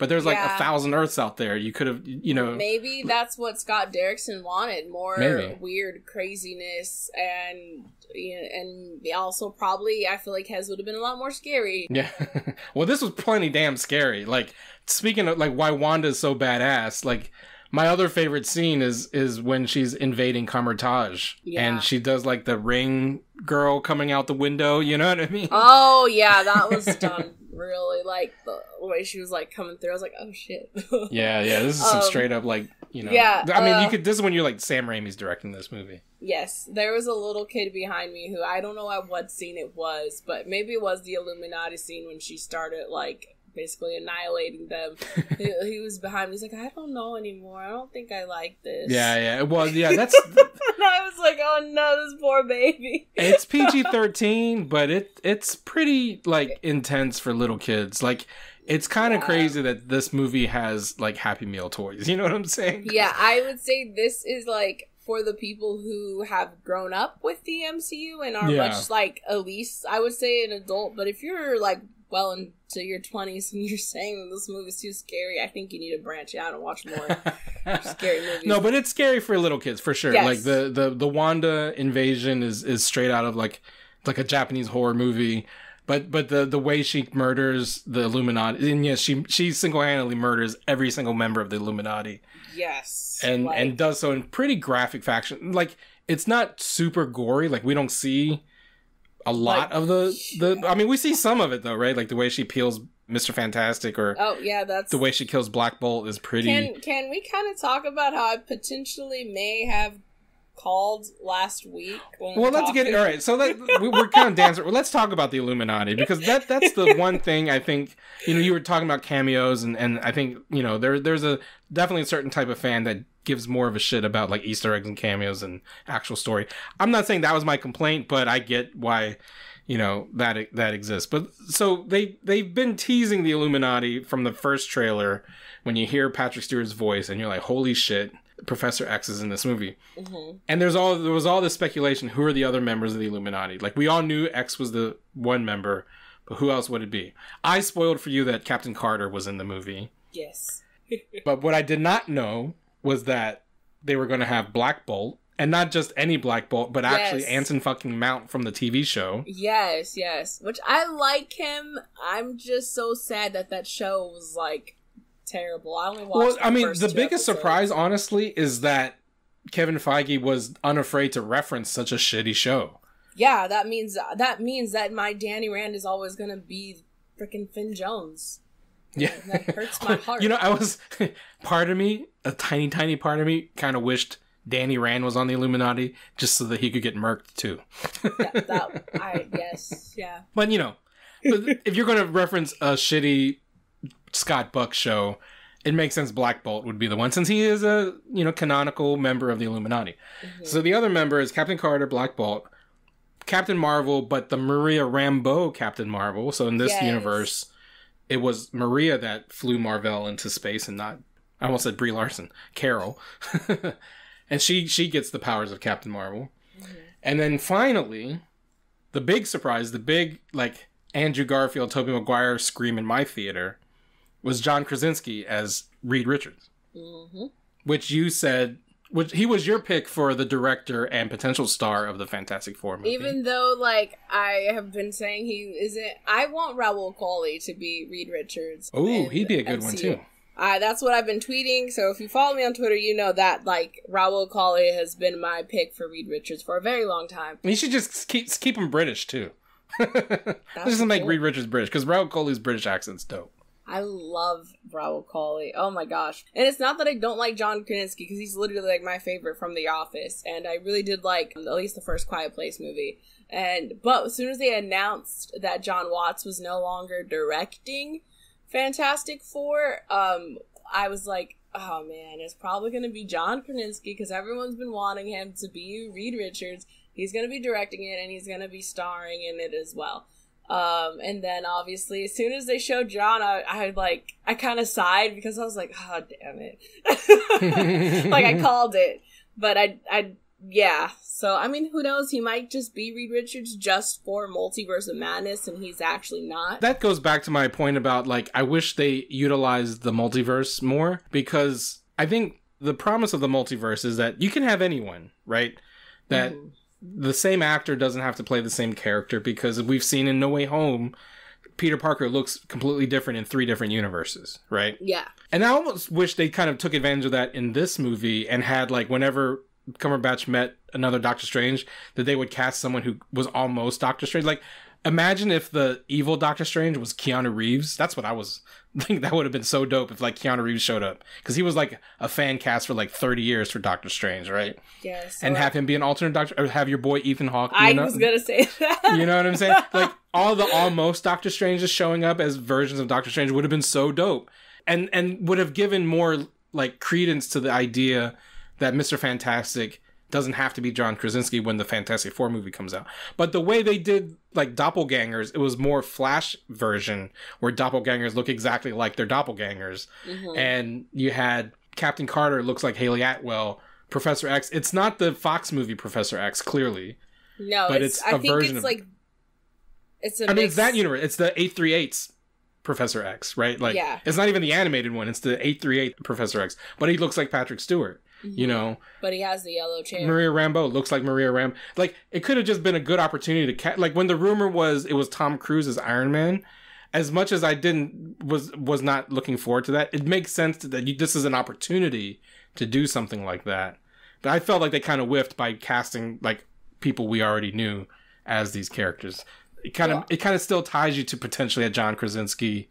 but there's like Yeah. a thousand Earths out there. You could have, you know, Maybe that's what Scott Derrickson wanted more Maybe. weird craziness and you know, and also probably I feel like Hez would have been a lot more scary. Yeah. well, this was plenty damn scary. Like speaking of like why Wanda's so badass, like My other favorite scene is is when she's invading Kamar-Taj Yeah. and she does like the ring girl coming out the window. You know what I mean? Oh yeah, that was done really like the way she was like coming through. I was like, oh shit. yeah, yeah. This is some Um, straight up like you know. yeah, I mean, uh, you could. This is when you're like Sam Raimi's directing this movie. Yes, there was a little kid behind me who I don't know at what scene it was, but maybe it was the Illuminati scene when she started like basically annihilating them. he, he was behind me. He's like, I don't know anymore. I don't think I like this. Yeah, yeah. It was. Yeah, that's. and I was like, oh no, this poor baby. it's PG thirteen, but it it's pretty like intense for little kids. Like it's kind of Yeah. crazy that this movie has like Happy Meal toys. You know what I'm saying? yeah, I would say this is like for the people who have grown up with the MCU and are Yeah. much like at least I would say an adult. But if you're like well into your twenties and you're saying that this movie's too scary, I think you need to branch out and watch more scary movies. No, but it's scary for little kids for sure. Yes. Like the the the Wanda invasion is is straight out of like like a Japanese horror movie. But but the the way she murders the Illuminati and yes, she she single handedly murders every single member of the Illuminati yes, and like- and does so in pretty graphic fashion. Like it's not super gory. Like we don't see a lot Like, of the the. I mean, we see some of it though, right? Like the way she peels Mister Fantastic or oh yeah, that's the way she kills Black Bolt is pretty. Can can we kind of talk about how I potentially may have called last week? When we Well, were let's get all right. So let, we, we're kind of dancing. Well, let's talk about the Illuminati because that that's the one thing I think. You know, you were talking about cameos, and and I think you know there there's a definitely a certain type of fan that gives more of a shit about like Easter eggs and cameos and actual story. I'm not saying that was my complaint, but I get why you know that that exists. But so they they've been teasing the Illuminati from the first trailer when you hear Patrick Stewart's voice, and you're like, holy shit. Professor X is in this movie. Mhm. And there's all there was all this speculation. Who are the other members of the Illuminati? Like we all knew X was the one member, but who else would it be? I spoiled for you that Captain Carter was in the movie, Yes. but what I did not know was that they were going to have Black Bolt, and not just any Black Bolt, but actually Yes. Anson fucking Mount from the TV show. Yes, yes. Which I like him. I'm just so sad that that show was like terrible. I only watched. Well, I mean, the biggest episodes. surprise, honestly, is that Kevin Feige was unafraid to reference such a shitty show. Yeah, that means that means that my Danny Rand is always gonna be freaking Finn Jones. Yeah, That hurts my heart. you know, I was part of me, a tiny, tiny part of me, kind of wished Danny Rand was on the Illuminati just so that he could get murked too. that, that I yes, yeah. But you know, if you're going to reference a shitty Scott Buck show, it makes sense. Black Bolt would be the one since he is a you know canonical member of the Illuminati. Mm-hmm. So the other member is Captain Carter, Black Bolt, Captain Marvel, but the Maria Rambeau Captain Marvel. So in this Yes. universe, it was Maria that flew Marvel into space and not I almost said Brie Larson, Carol, and she she gets the powers of Captain Marvel. Mm-hmm. And then finally, the big surprise, the big like Andrew Garfield, Tobey Maguire scream in my theater was John Krasinski as Reed Richards, hmm which you said which he was your pick for the director and potential star of the Fantastic Four movie. Even though, like, I have been saying he isn't. I want Rahul Kohli to be Reed Richards. oh, he'd be a good one too. Uh, that's what I've been tweeting. So if you follow me on Twitter, you know that like Rahul Kohli has been my pick for Reed Richards for a very long time. You should just keep keep him British too. just make. Reed Richards British because Rahul Kohli's British accent's dope. I love Rahul Kohli. Oh my gosh! And it's not that I don't like John Krasinski because he's literally like my favorite from The Office, and I really did like at least the first Quiet Place movie. And but as soon as they announced that John Watts was no longer directing Fantastic Four, um, I was like, oh man, it's probably going to be John Krasinski because everyone's been wanting him to be Reed Richards. He's going to be directing it and he's going to be starring in it as well. Um, and then obviously, as soon as they showed John, I, I like, I kind of sighed because I was like, oh, damn it. like, I called it. But I, I, yeah. So, I mean, who knows? He might just be Reed Richards just for Multiverse of Madness, and he's actually not. that goes back to my point about like I wish they utilized the multiverse more because I think the promise of the multiverse is that you can have anyone, right? That Mhm. The same actor doesn't have to play the same character because we've seen in No Way Home Peter Parker looks completely different in three different universes, right? Yeah. And I almost wish they kind of took advantage of that in this movie and had like whenever Cumberbatch met another Doctor Strange, that they would cast someone who was almost Doctor Strange. Like, imagine if the evil Doctor Strange was Keanu Reeves. That's what I was think that would have been so dope if like Keanu Reeves showed up because he was like a fan cast for like 30 years for Doctor Strange, right? Yes. and have him be an alternate Doctor, or have your boy Ethan Hawke. I was gonna say that. you know what I'm saying? Like all the almost Doctor Stranges showing up as versions of Doctor Strange would have been so dope, and and would have given more like credence to the idea that Mister Fantastic doesn't have to be John Krasinski when the Fantastic Four movie comes out. But the way they did like doppelgangers, it was more Flash version where doppelgangers look exactly like their doppelgangers, Mhm. and you had Captain Carter looks like Hayley Atwell. Professor X. It's not the Fox movie Professor X, clearly. No, but it's, it's I a think version it's of- like it's a I mean, it's that universe. It's the 838's Professor X, right? Like, Yeah. it's not even the animated one. It's the 838 Professor X. But he looks like Patrick Stewart, you Mhm. know? But he has the yellow chair. Maria Rambeau looks like Maria Ram. Like, it could have just been a good opportunity to catch. Like, when the rumor was it was Tom Cruise as Iron Man, as much as I didn't, was was not looking forward to that, it makes sense that you, this is an opportunity to do something like that. But I felt like they kind of whiffed by casting, like, people we already knew as these characters. It kind of Well- it kind of still ties you to potentially a John Krasinski,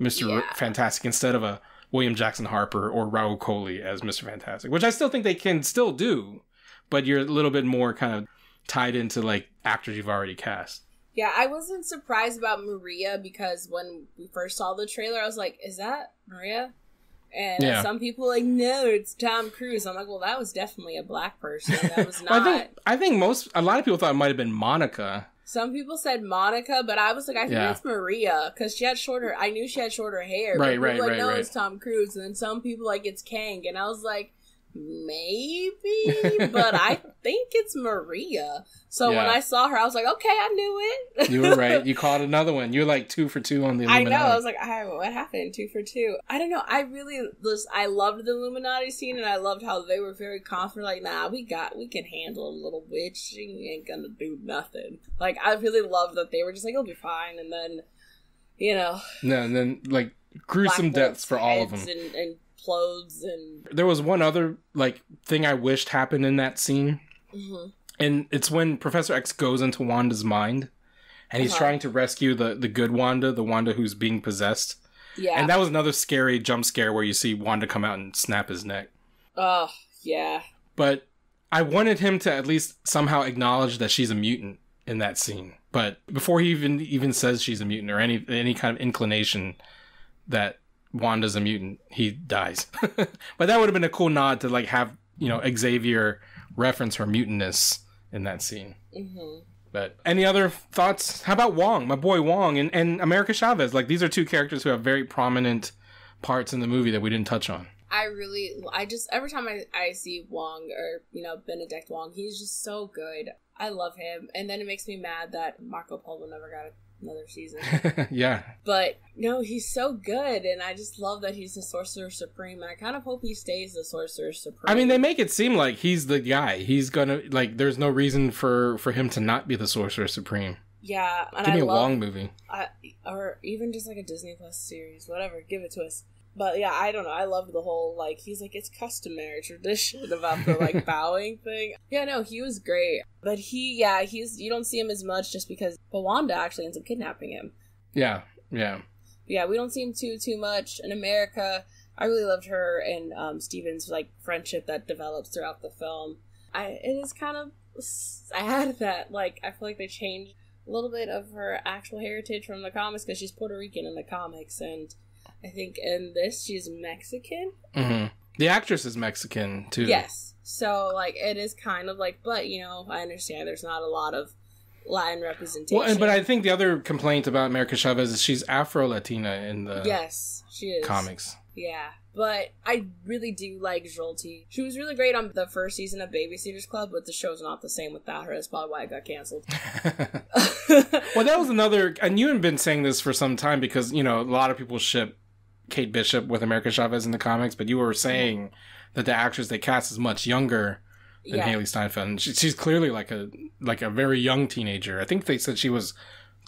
Mister Yeah. Fantastic, instead of a William Jackson Harper or Rahul Kohli as Mister Fantastic, which I still think they can still do, but you're a little bit more kind of tied into like actors you've already cast. Yeah, I wasn't surprised about Maria because when we first saw the trailer, I was like, "Is that Maria?" And Yeah. some people like, "No, it's Tom Cruise." I'm like, "Well, that was definitely a black person. That was not." Well, I think I think most a lot of people thought it might have been Monica. Some people said Monica, but I was like, I think Yeah. it's Maria because she had shorter. I knew she had shorter hair. but Right, people right, like, right, No, right. it's Tom Cruise. And then some people like it's Kang, and I was like, maybe, but I think it's Maria. So when I saw her, I was like, okay, I knew it. You were right. You caught another one. You're like two for two on the Illuminati. I know. I was like, I, what happened? Two for two. I don't know. I really just I loved the Illuminati scene, and I loved how they were very confident. Like, nah, we got, we can handle a little witch. She ain't gonna do nothing. Like, I really loved that they were just like, it'll be fine. And then, you know, no, and then like gruesome deaths for all of them. And, and clothes and There was one other like thing I wished happened in that scene. mhm. and it's when Professor X goes into Wanda's mind, and he's Uh-huh. trying to rescue the the good Wanda, the Wanda who's being possessed. yeah. And that was another scary jump scare where you see Wanda come out and snap his neck. oh yeah. But I wanted him to at least somehow acknowledge that she's a mutant in that scene. But before he even even says she's a mutant or any any kind of inclination that Wanda's a mutant, he dies. but that would have been a cool nod to like have you know Xavier reference her mutantness in that scene. hmm But any other thoughts? How about Wong, my boy Wong, and, and America Chavez? Like these are two characters who have very prominent parts in the movie that we didn't touch on. I really, I just every time I, I see Wong or you know Benedict Wong, he's just so good. I love him, and then it makes me mad that Marco Polo never got another season. yeah, but no, he's so good, and I just love that he's the Sorcerer Supreme, and I kind of hope he stays the Sorcerer Supreme. I mean they make it seem like he's the guy. He's gonna like. There's no reason for for him to not be the Sorcerer Supreme. yeah, and Give I me a love, Wong movie. I, or even just like a Disney Plus series, whatever. Give it to us. But yeah, I don't know. I loved the whole like he's like it's customary tradition about the like bowing thing. Yeah, no, he was great. But he, yeah, he's you don't see him as much just because. But Wanda actually ends up kidnapping him. Yeah, yeah. yeah, we don't see him too too much in America. I really loved her and um, Steven's like friendship that develops throughout the film. I it is kind of sad that like I feel like they changed a little bit of her actual heritage from the comics because she's Puerto Rican in the comics, and I think in this she's Mexican. hmm The actress is Mexican too. Yes, so like it is kind of like, but you know, I understand there's not a lot of Latin representation. Well, and, but I think the other complaint about America Chavez is she's Afro Latina in the yes, she is comics. Yeah, but I really do like Jolty. She was really great on the first season of Babysitters Club, but the show's not the same without her. That's probably why it got canceled. Well, that was another, and you have been saying this for some time because you know a lot of people ship Kate Bishop with America Chavez in the comics, but you were saying that the actress they cast is much younger than yeah, Hailee Steinfeld, and she, she's clearly like a like a very young teenager. I think they said she was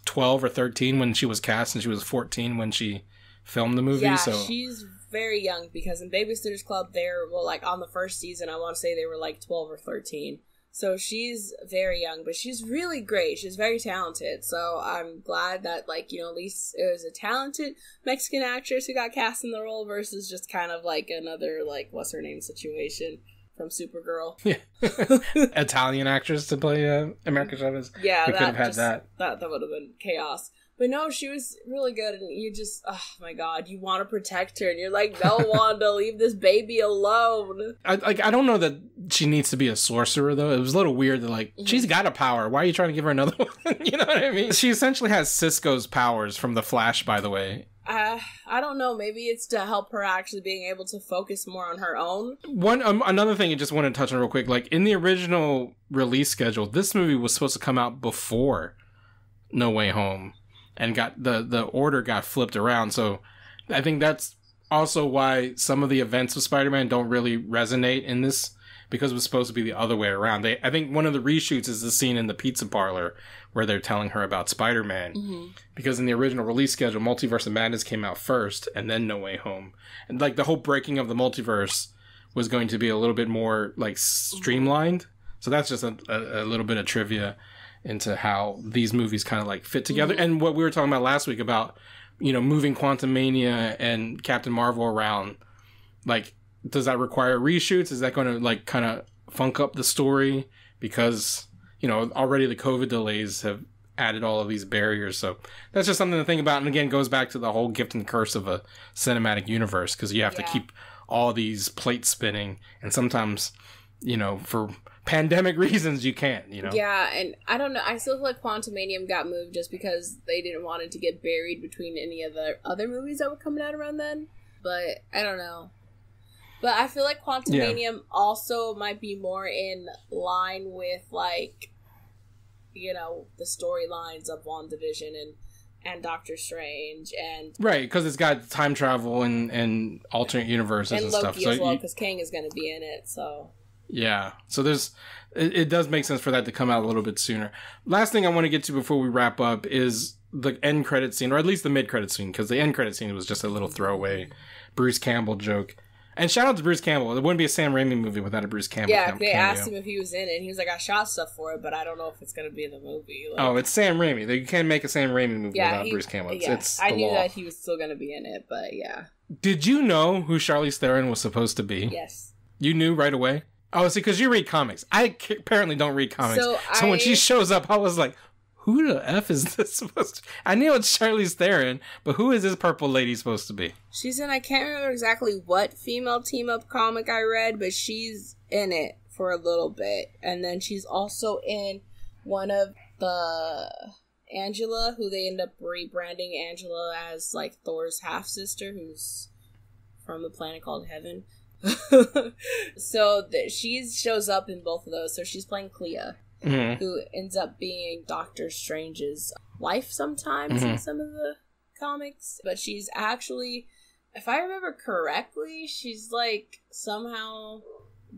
12 or 13 when she was cast and she was 14 when she filmed the movie. yeah, so she's very young because in Babysitters Club, they're well, like on the first season, I want to say they were like twelve or thirteen. So she's very young, but she's really great. She's very talented. So I'm glad that like you know at least it was a talented Mexican actress who got cast in the role versus just kind of like another like what's her name situation from Supergirl. Yeah. Italian actress to play uh, America Chavez. Yeah, we that could have had just- that. That that would have been chaos. But no, she was really good, and you just, oh my god, you want to protect her, and you're like, no, Wanda, leave this baby alone. I like I don't know that she needs to be a sorcerer though. It was a little weird that like Mm-hmm. she's got a power. Why are you trying to give her another one? you know what I mean? She essentially has Cisco's powers from the Flash, by the way. Uh, I don't know. Maybe it's to help her actually being able to focus more on her own. One um, another thing I just want to touch on real quick. Like in the original release schedule, this movie was supposed to come out before No Way Home, and got the the order got flipped around. So I think that's also why some of the events of Spider-Man don't really resonate in this because it was supposed to be the other way around. They I think one of the reshoots is the scene in the pizza parlor where they're telling her about Spider-Man mm-hmm. because in the original release schedule, Multiverse of Madness came out first and then No Way Home. And like the whole breaking of the multiverse was going to be a little bit more like mm-hmm. streamlined. So that's just a, a, a little bit of trivia into how these movies kind of like fit together. Mm-hmm. And what we were talking about last week about, you know, moving Quantumania and Captain Marvel around, like, does that require reshoots? Is that going to like kind of funk up the story? Because, you know, already the COVID delays have added all of these barriers. So that's just something to think about. And again, goes back to the whole gift and curse of a cinematic universe because you have Yeah. to keep all these plates spinning. And sometimes, you know, for pandemic reasons, you can't, you know? Yeah, and I don't know. I still feel like Quantumanium got moved just because they didn't want it to get buried between any of the other movies that were coming out around then. But I don't know. But I feel like Quantumanium also might be more in line with like, you know, the storylines of WandaVision and and Doctor Strange and Right, because it's got time travel and, and alternate universes and, and stuff. So as well because Kang is going to be in it. So Yeah. So there's it, it does make sense for that to come out a little bit sooner. Last thing I want to get to before we wrap up is the end credit scene, or at least the mid credit scene, because the end credit scene was just a little throwaway Bruce Campbell joke. And shout out to Bruce Campbell. It wouldn't be a Sam Raimi movie without a Bruce Campbell. yeah, they cameo. asked him if he was in it, and he was like, "I shot stuff for it, but I don't know if it's going to be in the movie." Like, Oh, it's Sam Raimi. You can't make a Sam Raimi movie yeah, without he- Bruce Campbell. It's, yeah, it's I knew law. that he was still going to be in it, but yeah, Did you know who Charlize Theron was supposed to be? yes. You knew right away. Oh, see, because you read comics. I c- apparently don't read comics. So So, when she shows up, I was like, "Who the f is this supposed to?" I knew it's Charlize Theron, but who is this purple lady supposed to be? She's in. I can't remember exactly what female team up comic I read, but she's in it for a little bit, and then she's also in one of the Angela, who they end up rebranding Angela as like Thor's half sister, who's from a planet called Heaven. so that she shows up in both of those. So she's playing Clea. Mhm. who ends up being Doctor Strange's wife sometimes in Mhm. some of the comics. But she's actually, if I remember correctly, she's like somehow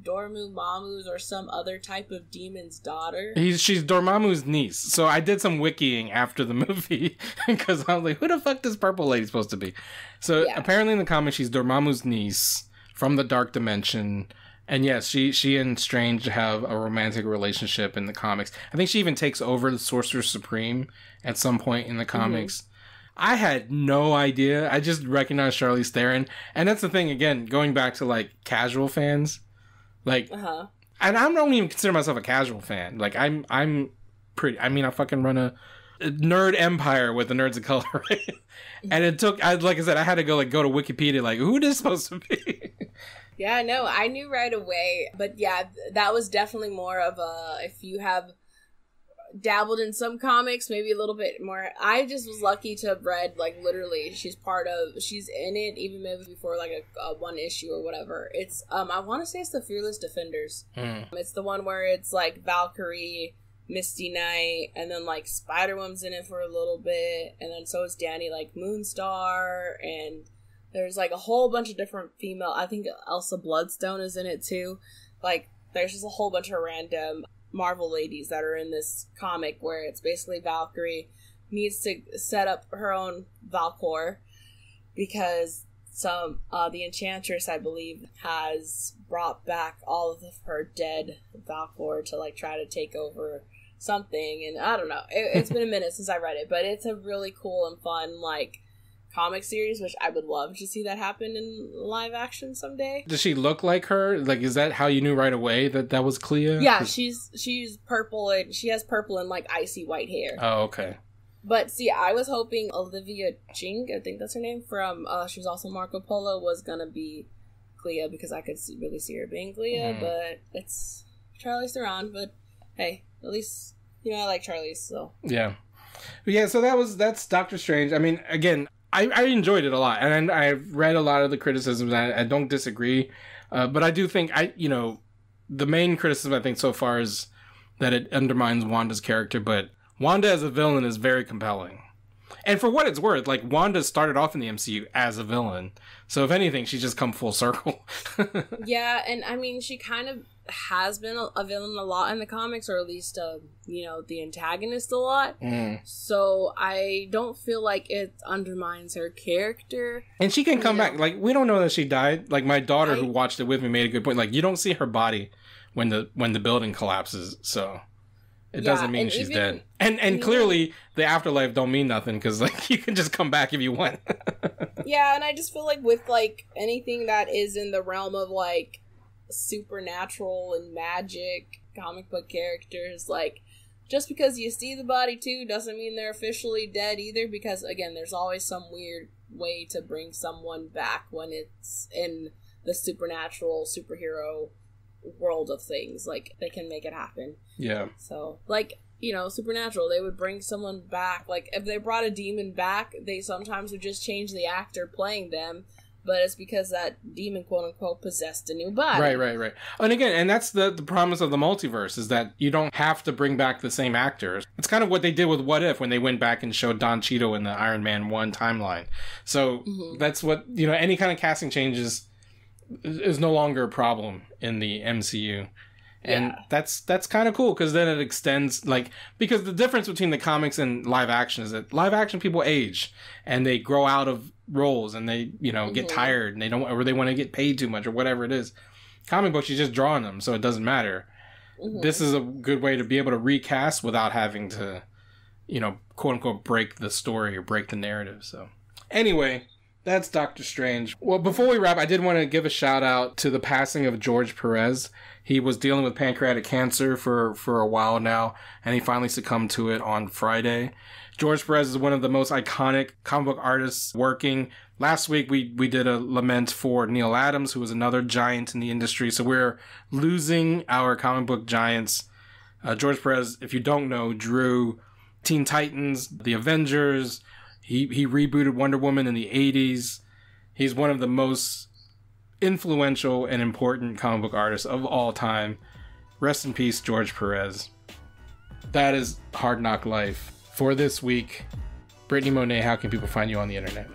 Dormammu's or some other type of demon's daughter. He's she's Dormammu's niece. So I did some wikiing after the movie because I was like, "Who the fuck this purple lady supposed to be?" So Yeah. apparently in the comics, she's Dormammu's niece from the Dark Dimension. And yes, she she and Strange have a romantic relationship in the comics. I think she even takes over the Sorcerer Supreme at some point in the comics. I had no idea. I just recognized Charlize Theron, and that's the thing. Again, going back to like casual fans, like Uh huh. and I don't even consider myself a casual fan. Like I'm, I'm pretty. I mean, I fucking run a nerd empire with the nerds of color, right? and it took. I like I said, I had to go like go to Wikipedia, like who this supposed to be. Yeah, no, I knew right away. But yeah, that was definitely more of a if you have dabbled in some comics, maybe a little bit more. I just was lucky to have read like literally she's part of she's in it even maybe before like a, a one issue or whatever. It's um I want to say it's the Fearless Defenders. Hmm. It's the one where it's like Valkyrie, Misty Knight, and then like Spider Woman's in it for a little bit, and then so is Dani like Moonstar, and there's like a whole bunch of different female. I think Elsa Bloodstone is in it too. Like there's just a whole bunch of random Marvel ladies that are in this comic where it's basically Valkyrie, needs to set up her own Valkyrior because some uh, the Enchantress, I believe, has brought back all of her dead Valkyrior to like try to take over something, and I don't know. It, it's been a minute since I read it, but it's a really cool and fun like comic series, which I would love to see that happen in live action someday. Does she look like her? Like, is that how you knew right away that that was Clea? Yeah, she's she's purple and she has purple and like icy white hair. Oh, okay. But see, I was hoping Olivia Cheng, I think that's her name, from uh she was also Marco Polo, was gonna be Clea because I could see, really see her being Clea, Mhm. but it's Charlize Theron. But hey, at least you know I like Charlize. so Yeah. Yeah, so that was that's Doctor Strange. I mean, again, I, I enjoyed it a lot, and I've read a lot of the criticisms. And I, I don't disagree, uh, but I do think I, you know, the main criticism I think so far is that it undermines Wanda's character. But Wanda as a villain is very compelling, and for what it's worth, like Wanda started off in the MCU as a villain, so if anything, she's just come full circle. yeah, and I mean she kind of has been a, a villain a lot in the comics, or at least uh, you know the antagonist a lot. Mm. So I don't feel like it undermines her character. And she can come back. Like we don't know that she died. Like my daughter who watched it with me made a good point. Like you don't see her body when the when the building collapses, so it Yeah, doesn't mean she's even- dead. And and even- clearly the afterlife don't mean nothing because like you can just come back if you want. Yeah, and I just feel like with like anything that is in the realm of like supernatural and magic comic book characters, like just because you see the body too doesn't mean they're officially dead either because again, there's always some weird way to bring someone back when it's in the supernatural superhero world of things. Like they can make it happen. yeah, So, like, you know, supernatural, they would bring someone back. Like, if they brought a demon back, they sometimes would just change the actor playing them, but it's because that demon, quote unquote, possessed a new body. right, right, right. And again, and that's the the promise of the multiverse is that you don't have to bring back the same actors. It's kind of what they did with What If when they went back and showed Don Cheadle in the Iron Man one timeline. So Mhm. that's what you know. Any kind of casting changes is no longer a problem in the MCU. And Yeah. that's that's kind of cool because then it extends like because the difference between the comics and live action is that live action people age and they grow out of roles and they you know get Mhm. tired and they don't or they want to get paid too much or whatever it is. Comic books you're just drawing them so it doesn't matter. Mhm. This is a good way to be able to recast without having to you know quote unquote break the story or break the narrative. So anyway, that's Doctor Strange. Well, before we wrap, I did want to give a shout out to the passing of George Perez. He was dealing with pancreatic cancer for, for a while now, and he finally succumbed to it on Friday. George Perez is one of the most iconic comic book artists working. Last week we, we did a lament for Neal Adams, who was another giant in the industry. So we're losing our comic book giants. Uh, George Perez, if you don't know, drew Teen Titans, The Avengers. He he rebooted Wonder Woman in the 80s. He's one of the most influential and important comic book artists of all time. Rest in peace, George Perez. That is Hard NOC Life. For this week, Britney Monet, how can people find you on the internet?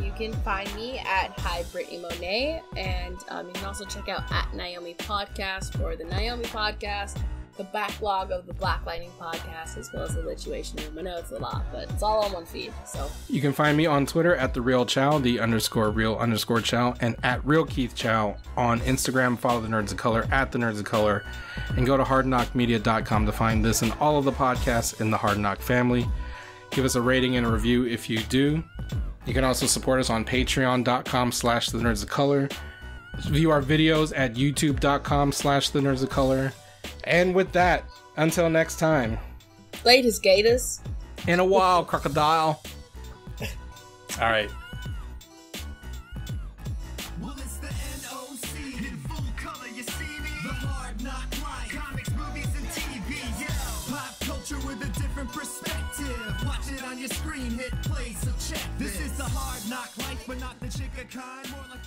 You can find me at Hi Britney Monet, and um, you can also check out at Naomi Podcast for the Naomi Podcast, the backlog of the Black Lightning Podcast, as well as the Lituation Room. I know it's a lot, but it's all on one feed. So You can find me on Twitter at the real Chow, the underscore real underscore Chow, and at real Keith Chow on Instagram. Follow the Nerds of Color at the Nerds of Color, and go to hardknockmedia.com to find this and all of the podcasts in the Hard NOC family. Give us a rating and a review if you do. You can also support us on patreon.com slash the nerds of color. View our videos at youtube.com slash the nerds of color. And with that, until next time, latest Gators. in a while, crocodile. All right. Well, it's the NOC in full color. You see me? The Hard NOC Life. Comics, movies, and TV. Yeah. Pop culture with a different perspective. Watch it on your screen. Hit play. So check. This, is the hard knock life, but not the chicken kind. More like the people.